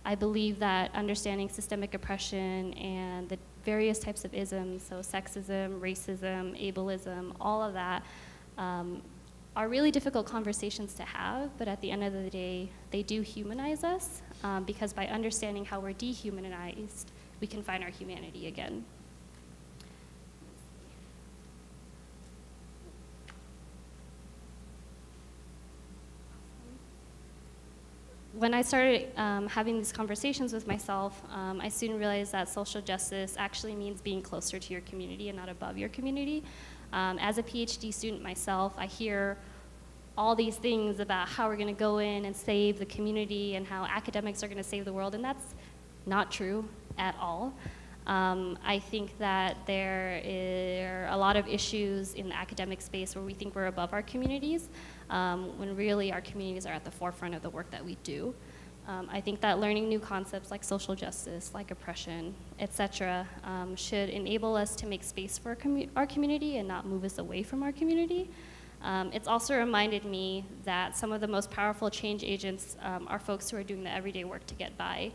I believe that understanding systemic oppression and the various types of isms, so sexism, racism, ableism, all of that, um, are really difficult conversations to have, but at the end of the day, they do humanize us um, because by understanding how we're dehumanized, we can find our humanity again. When I started um, having these conversations with myself, um, I soon realized that social justice actually means being closer to your community and not above your community. Um, as a PhD student myself, I hear all these things about how we're going to go in and save the community and how academics are going to save the world, and that's not true at all. Um, I think that there are a lot of issues in the academic space where we think we're above our communities um, when really our communities are at the forefront of the work that we do. Um, I think that learning new concepts like social justice, like oppression, etc., um, should enable us to make space for our, commu our, community and not move us away from our community. Um, it's also reminded me that some of the most powerful change agents um, are folks who are doing the everyday work to get by.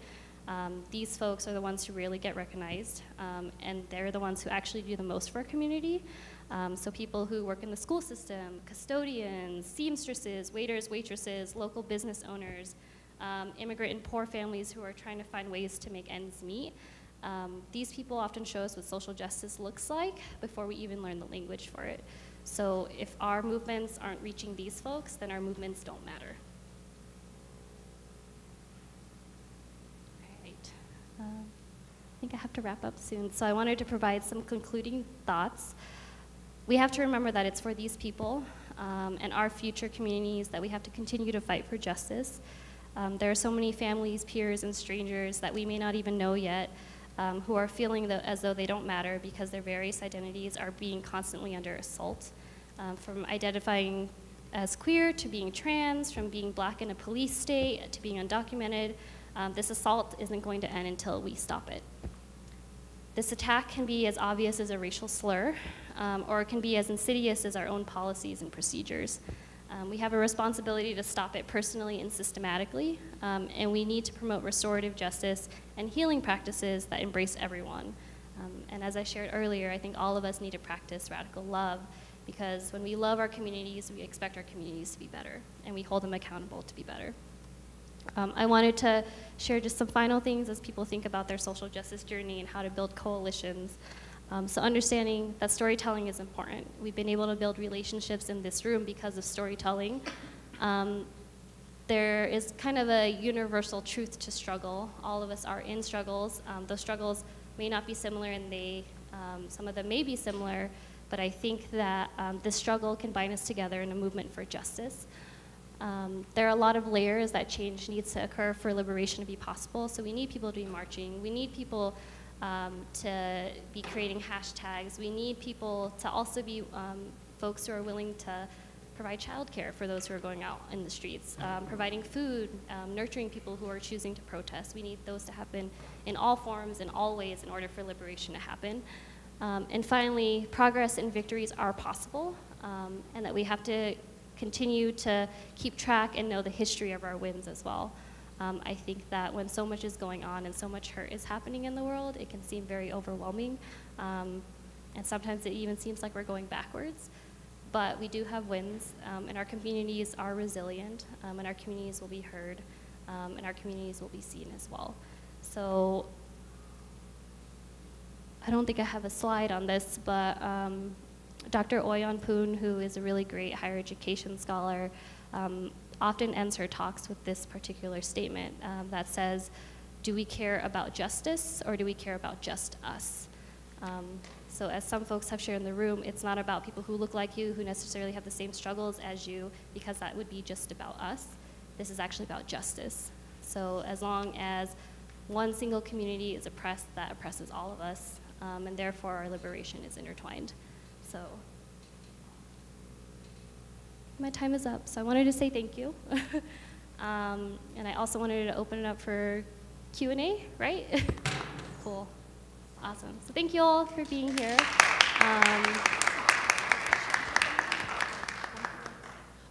Um, these folks are the ones who really get recognized, um, and they're the ones who actually do the most for our community. Um, so people who work in the school system, custodians, seamstresses, waiters, waitresses, local business owners, um, immigrant and poor families who are trying to find ways to make ends meet. Um, these people often show us what social justice looks like before we even learn the language for it. So if our movements aren't reaching these folks, then our movements don't matter. All right. Um, I think I have to wrap up soon. So I wanted to provide some concluding thoughts we have to remember that it's for these people um, and our future communities that we have to continue to fight for justice. Um, there are so many families, peers, and strangers that we may not even know yet um, who are feeling the, as though they don't matter because their various identities are being constantly under assault. Um, from identifying as queer to being trans, from being black in a police state to being undocumented, um, this assault isn't going to end until we stop it. This attack can be as obvious as a racial slur, um, or it can be as insidious as our own policies and procedures. Um, we have a responsibility to stop it personally and systematically, um, and we need to promote restorative justice and healing practices that embrace everyone. Um, and as I shared earlier, I think all of us need to practice radical love because when we love our communities, we expect our communities to be better, and we hold them accountable to be better. Um, I wanted to share just some final things as people think about their social justice journey and how to build coalitions. Um, so understanding that storytelling is important. We've been able to build relationships in this room because of storytelling. Um, there is kind of a universal truth to struggle. All of us are in struggles. Um, those struggles may not be similar and they, um, some of them may be similar, but I think that um, this struggle can bind us together in a movement for justice. Um, there are a lot of layers that change needs to occur for liberation to be possible. So we need people to be marching. We need people um, to be creating hashtags. We need people to also be um, folks who are willing to provide childcare for those who are going out in the streets, um, providing food, um, nurturing people who are choosing to protest. We need those to happen in all forms, in all ways, in order for liberation to happen. Um, and finally, progress and victories are possible, and that we have to continue to keep track and know the history of our wins as well. Um, I think that when so much is going on and so much hurt is happening in the world, it can seem very overwhelming. Um, and sometimes it even seems like we're going backwards. But we do have wins, um, and our communities are resilient, um, and our communities will be heard, um, and our communities will be seen as well. So I don't think I have a slide on this, but um, Dr. OiYan Poon, who is a really great higher education scholar, um, often ends her talks with this particular statement um, that says, do we care about justice or do we care about just us? Um, so as some folks have shared in the room, it's not about people who look like you, who necessarily have the same struggles as you, because that would be just about us. This is actually about justice. So as long as one single community is oppressed, that oppresses all of us, um, and therefore our liberation is intertwined. So my time is up. So I wanted to say thank you. um, and I also wanted to open it up for Q&A, right? cool. Awesome. So thank you all for being here. Um,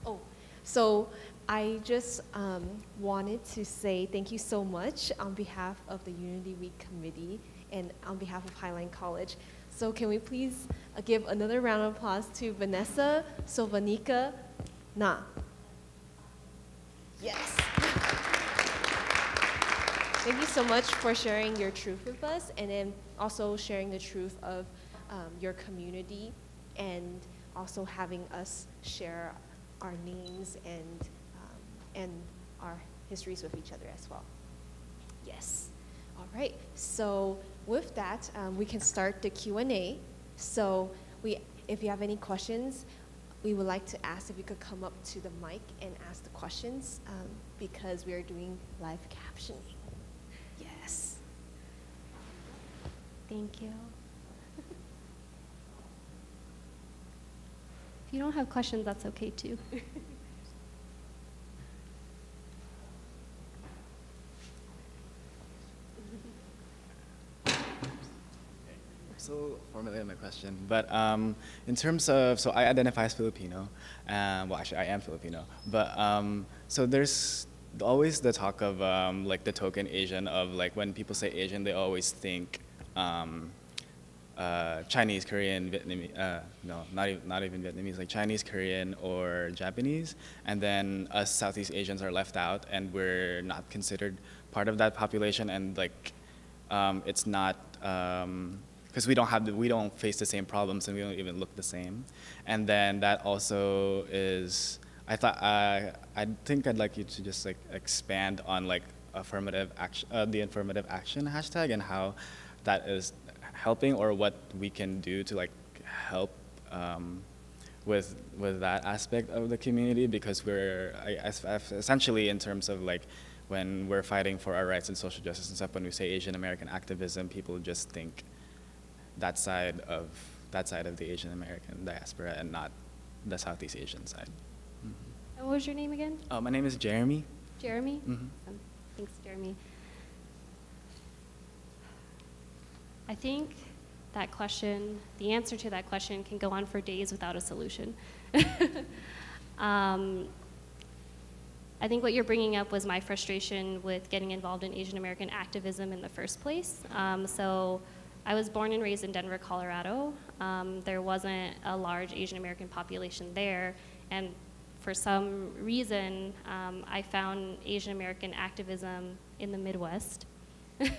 oh, so I just um, wanted to say thank you so much on behalf of the Unity Week Committee and on behalf of Highline College. So can we please give another round of applause to Vanessa, Sovanika, Na. Yes. Thank you so much for sharing your truth with us and then also sharing the truth of um, your community and also having us share our names and, um, and our histories with each other as well. Yes. All right. So with that, um, we can start the Q&A. So we, if you have any questions, we would like to ask if you could come up to the mic and ask the questions um, because we are doing live captioning. Yes. Thank you. if you don't have questions, that's okay too. So formulate my question, but um, in terms of so I identify as Filipino, um, well actually I am Filipino, but um, so there's always the talk of um, like the token Asian of like when people say Asian they always think um, uh, Chinese, Korean, Vietnamese, uh, no, not even, not even Vietnamese, like Chinese, Korean, or Japanese. And then us Southeast Asians are left out and we're not considered part of that population. And like, um, it's not, because we don't have, the, we don't face the same problems and we don't even look the same. And then that also is, I thought, uh, I think I'd like you to just like expand on like affirmative action, uh, the affirmative action hashtag and how that is helping or what we can do to like help um, with with that aspect of the community because we're I, essentially in terms of like when we're fighting for our rights and social justice and stuff when we say Asian American activism people just think that side of that side of the Asian American diaspora and not the Southeast Asian side. Mm -hmm. what was your name again? Oh, my name is Jeremy. Jeremy? Mm -hmm. awesome. Thanks, Jeremy. I think that question, the answer to that question can go on for days without a solution. um, I think what you're bringing up was my frustration with getting involved in Asian American activism in the first place. Um, so I was born and raised in Denver, Colorado. Um, there wasn't a large Asian American population there, and for some reason, um, I found Asian American activism in the Midwest. there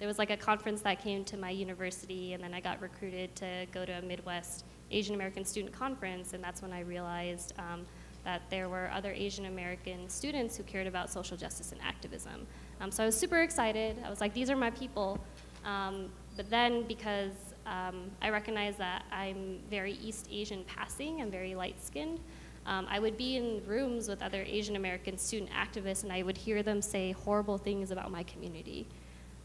was like a conference that came to my university, and then I got recruited to go to a Midwest Asian American Student Conference, and that's when I realized um, that there were other Asian American students who cared about social justice and activism. Um, so I was super excited. I was like, these are my people. Um, but then because um, I recognize that I'm very East Asian passing, I'm very light skinned, um, I would be in rooms with other Asian American student activists and I would hear them say horrible things about my community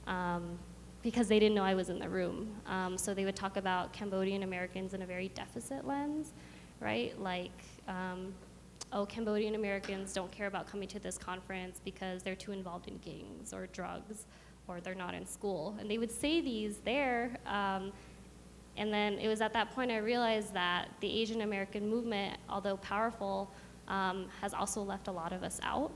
um, because they didn't know I was in the room. Um, so they would talk about Cambodian Americans in a very deficit lens, right? Like, um, oh, Cambodian Americans don't care about coming to this conference because they're too involved in gangs or drugs or they're not in school. And they would say these there. Um, and then it was at that point I realized that the Asian American movement, although powerful, um, has also left a lot of us out.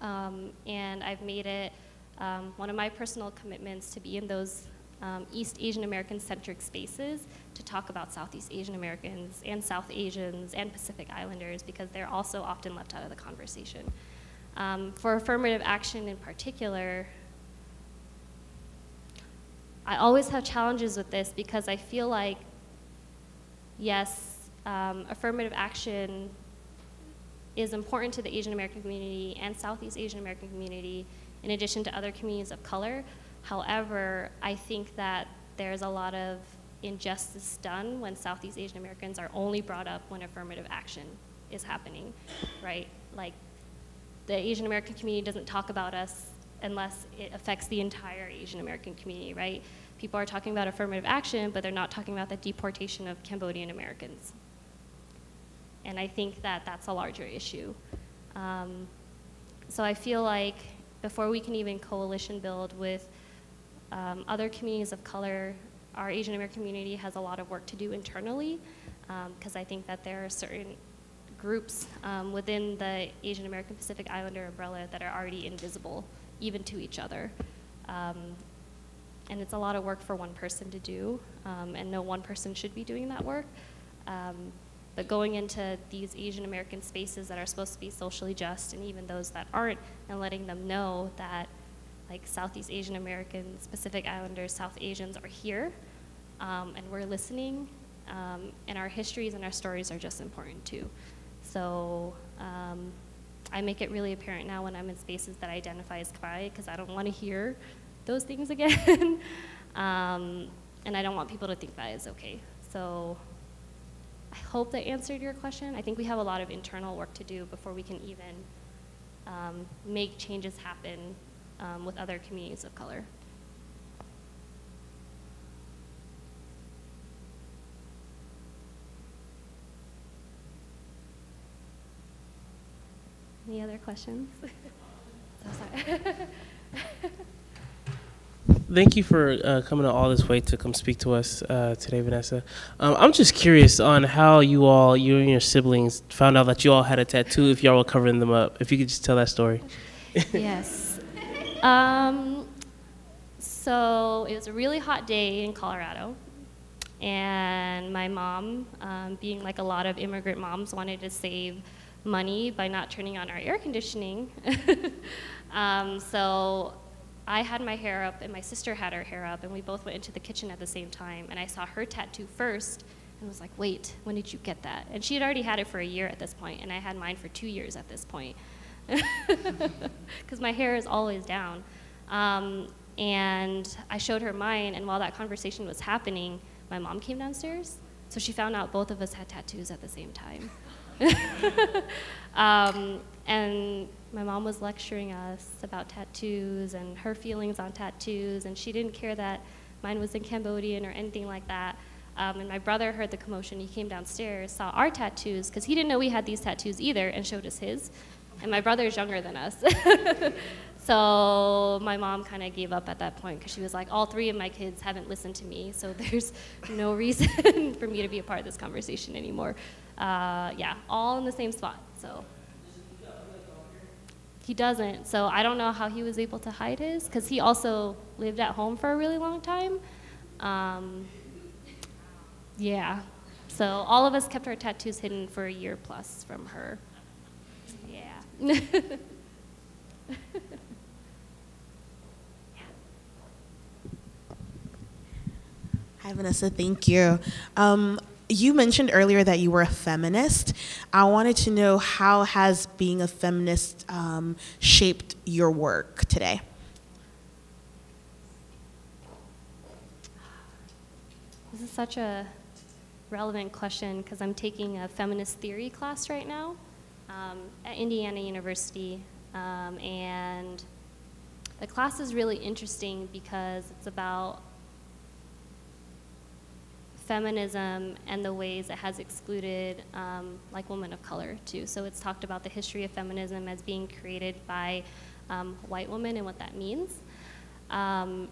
Um, and I've made it um, one of my personal commitments to be in those um, East Asian American centric spaces to talk about Southeast Asian Americans and South Asians and Pacific Islanders because they're also often left out of the conversation. Um, for affirmative action in particular, I always have challenges with this because I feel like, yes, um, affirmative action is important to the Asian American community and Southeast Asian American community in addition to other communities of color. However, I think that there's a lot of injustice done when Southeast Asian Americans are only brought up when affirmative action is happening, right? Like the Asian American community doesn't talk about us unless it affects the entire Asian American community, right? People are talking about affirmative action, but they're not talking about the deportation of Cambodian Americans. And I think that that's a larger issue. Um, so I feel like before we can even coalition build with um, other communities of color, our Asian American community has a lot of work to do internally because um, I think that there are certain groups um, within the Asian American Pacific Islander umbrella that are already invisible even to each other. Um, and it's a lot of work for one person to do, um, and no one person should be doing that work. Um, but going into these Asian American spaces that are supposed to be socially just and even those that aren't, and letting them know that like Southeast Asian Americans, Pacific Islanders, South Asians are here, um, and we're listening, um, and our histories and our stories are just important too. So um, I make it really apparent now when I'm in spaces that I identify as Khmer because I don't want to hear those things again. um, and I don't want people to think that is okay. So I hope that answered your question. I think we have a lot of internal work to do before we can even um, make changes happen um, with other communities of color. Any other questions? so sorry. Thank you for uh, coming all this way to come speak to us uh, today, Vanessa. Um, I'm just curious on how you all, you and your siblings, found out that you all had a tattoo. If y'all were covering them up, if you could just tell that story. yes. Um, so it was a really hot day in Colorado, and my mom, um, being like a lot of immigrant moms, wanted to save money by not turning on our air conditioning. um, so I had my hair up and my sister had her hair up and we both went into the kitchen at the same time and I saw her tattoo first and was like, wait, when did you get that? And she had already had it for a year at this point and I had mine for two years at this point because my hair is always down. Um, and I showed her mine and while that conversation was happening, my mom came downstairs. So she found out both of us had tattoos at the same time. um, and my mom was lecturing us about tattoos and her feelings on tattoos, and she didn't care that mine was in Cambodian or anything like that. Um, and my brother heard the commotion. He came downstairs, saw our tattoos, because he didn't know we had these tattoos either, and showed us his. And my brother is younger than us. so my mom kind of gave up at that point because she was like, all three of my kids haven't listened to me, so there's no reason for me to be a part of this conversation anymore. Uh, yeah, all in the same spot. So he doesn't. So I don't know how he was able to hide his because he also lived at home for a really long time. Um, yeah. So all of us kept our tattoos hidden for a year plus from her. Yeah. Hi, Vanessa. Thank you. Um, you mentioned earlier that you were a feminist. I wanted to know how has being a feminist um, shaped your work today? This is such a relevant question because I'm taking a feminist theory class right now um, at Indiana University. Um, and the class is really interesting because it's about feminism and the ways it has excluded um, like women of color too. So it's talked about the history of feminism as being created by um, white women and what that means. Um,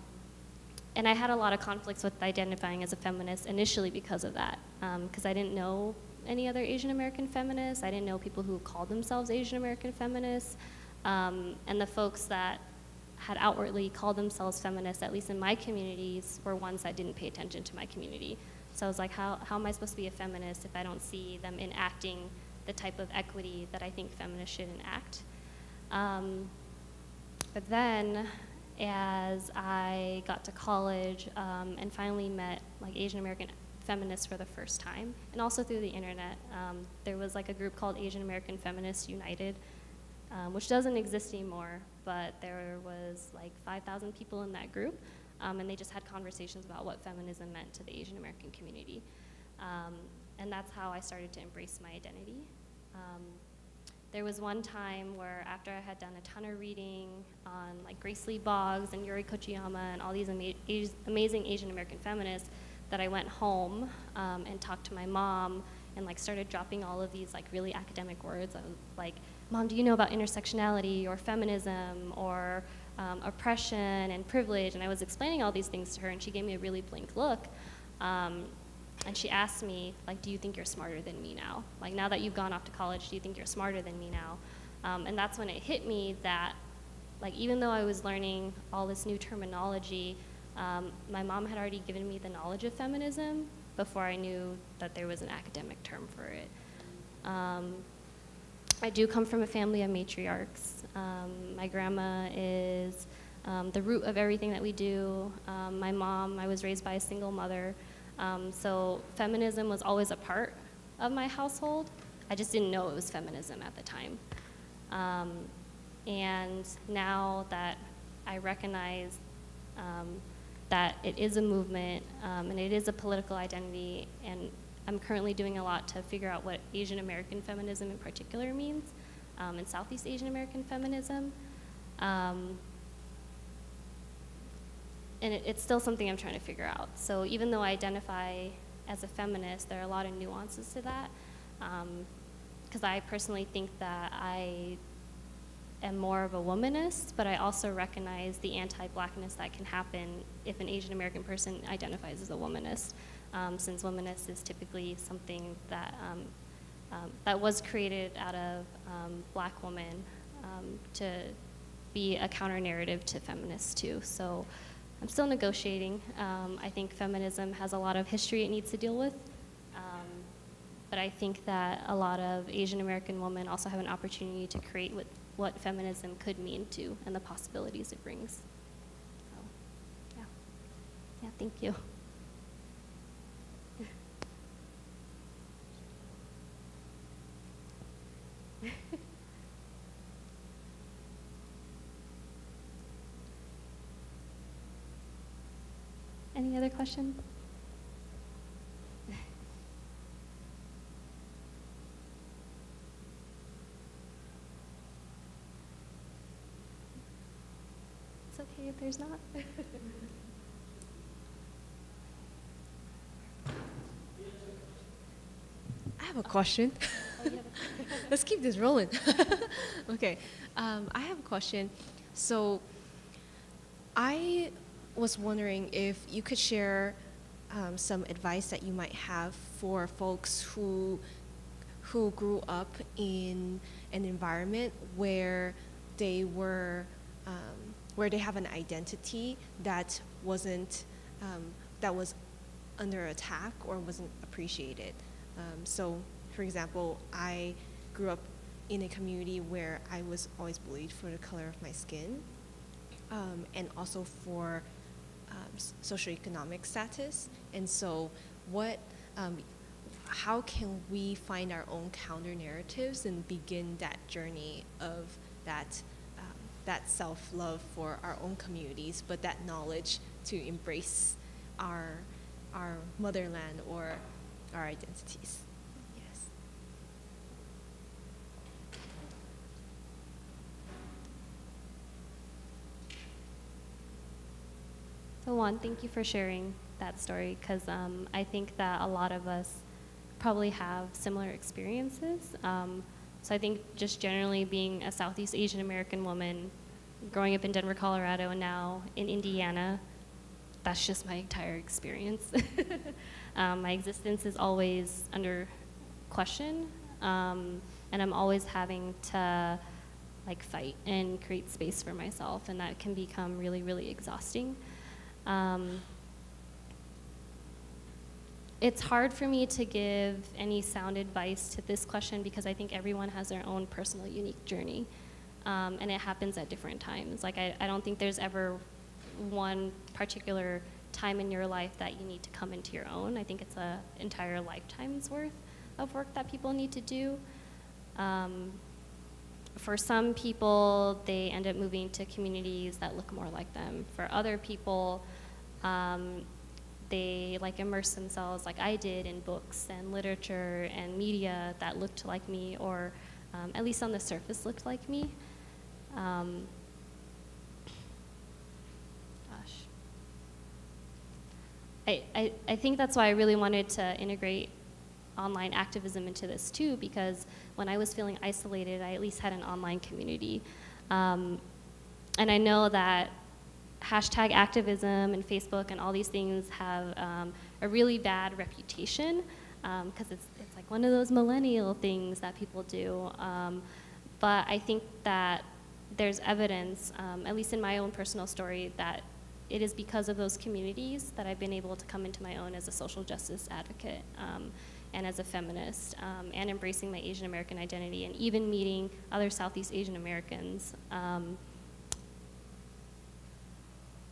and I had a lot of conflicts with identifying as a feminist initially because of that, because um, I didn't know any other Asian American feminists. I didn't know people who called themselves Asian American feminists. Um, and the folks that had outwardly called themselves feminists, at least in my communities, were ones that didn't pay attention to my community. So I was like, how, how am I supposed to be a feminist if I don't see them enacting the type of equity that I think feminists should enact? Um, but then, as I got to college um, and finally met like Asian American feminists for the first time, and also through the internet, um, there was like a group called Asian American Feminists United, um, which doesn't exist anymore, but there was like 5,000 people in that group. Um, and they just had conversations about what feminism meant to the Asian American community. Um, and that's how I started to embrace my identity. Um, there was one time where after I had done a ton of reading on like Grace Lee Boggs and Yuri Kochiyama and all these ama amazing Asian American feminists, that I went home um, and talked to my mom and like started dropping all of these like really academic words of like, mom, do you know about intersectionality or feminism or um, oppression and privilege, and I was explaining all these things to her, and she gave me a really blank look. Um, and she asked me, like, do you think you're smarter than me now? Like, now that you've gone off to college, do you think you're smarter than me now? Um, and that's when it hit me that, like, even though I was learning all this new terminology, Um, my mom had already given me the knowledge of feminism before I knew that there was an academic term for it. I do come from a family of matriarchs. Um, my grandma is um, the root of everything that we do. Um, my mom, I was raised by a single mother. Um, so feminism was always a part of my household. I just didn't know it was feminism at the time. Um, and now that I recognize um, that it is a movement and it is a political identity, and I'm currently doing a lot to figure out what Asian American feminism in particular means um, and Southeast Asian American feminism. Um, and it, it's still something I'm trying to figure out. So even though I identify as a feminist, there are a lot of nuances to that. Because um, I personally think that I am more of a womanist, but I also recognize the anti-blackness that can happen if an Asian American person identifies as a womanist, um, since womanist is typically something that um, um, that was created out of um, black women um, to be a counter narrative to feminists too. So I'm still negotiating. I think feminism has a lot of history it needs to deal with. but I think that a lot of Asian American women also have an opportunity to create what what feminism could mean to and the possibilities it brings. Yeah, thank you. Any other questions? It's okay if there's not. I have a question. Let's keep this rolling. okay, um, I have a question. So, I was wondering if you could share um, some advice that you might have for folks who who grew up in an environment where they were um, where they have an identity that wasn't um, that was under attack or wasn't appreciated. Um, so, for example, I grew up in a community where I was always bullied for the color of my skin, um, and also for um, socioeconomic status. And so, what, um, how can we find our own counter narratives and begin that journey of that that self-love for our own communities, but that knowledge to embrace our, our motherland or our identities. Yes. So one, thank you for sharing that story because um, I think that a lot of us probably have similar experiences. Um, so I think just generally being a Southeast Asian American woman, growing up in Denver, Colorado, and now in Indiana, that's just my entire experience. um, my existence is always under question, um, and I'm always having to like fight and create space for myself, and that can become really, really exhausting. Um, it's hard for me to give any sound advice to this question because I think everyone has their own personal, unique journey. Um, and it happens at different times. Like, I, I don't think there's ever one particular time in your life that you need to come into your own. I think it's an entire lifetime's worth of work that people need to do. Um, for some people, they end up moving to communities that look more like them. For other people, um, they like immerse themselves like I did in books and literature and media that looked like me or um, at least on the surface looked like me. Um, gosh. I, I, I think that's why I really wanted to integrate online activism into this too because when I was feeling isolated, I at least had an online community. Um, and I know that hashtag activism and Facebook and all these things have um, a really bad reputation because um, it's, it's like one of those millennial things that people do. Um, but I think that there's evidence, um, at least in my own personal story, that it is because of those communities that I've been able to come into my own as a social justice advocate um, and as a feminist, um, and embracing my Asian American identity, and even meeting other Southeast Asian Americans. Um,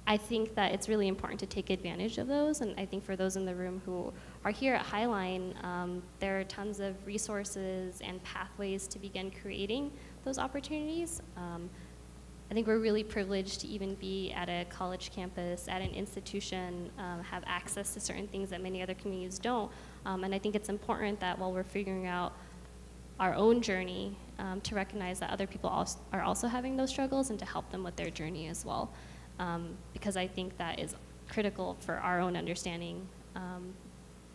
I think that it's really important to take advantage of those, and I think for those in the room who are here at Highline, um, there are tons of resources and pathways to begin creating those opportunities. Um, I think we're really privileged to even be at a college campus, at an institution, um, have access to certain things that many other communities don't. Um, and I think it's important that while we're figuring out our own journey, um, to recognize that other people also are also having those struggles and to help them with their journey as well. Um, because I think that is critical for our own understanding um,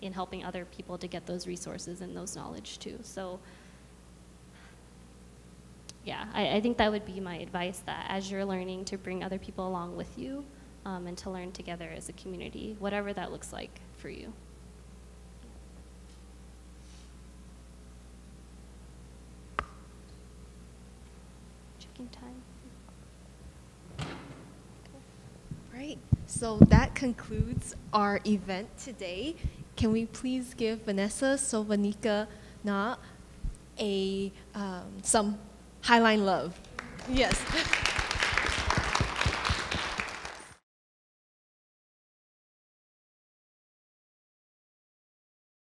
in helping other people to get those resources and those knowledge too. So yeah, I, I think that would be my advice that as you're learning to bring other people along with you um, and to learn together as a community, whatever that looks like for you. Time. Right. So that concludes our event today. Can we please give Vanessa Sovanika Na a um, some Highline love? Yes.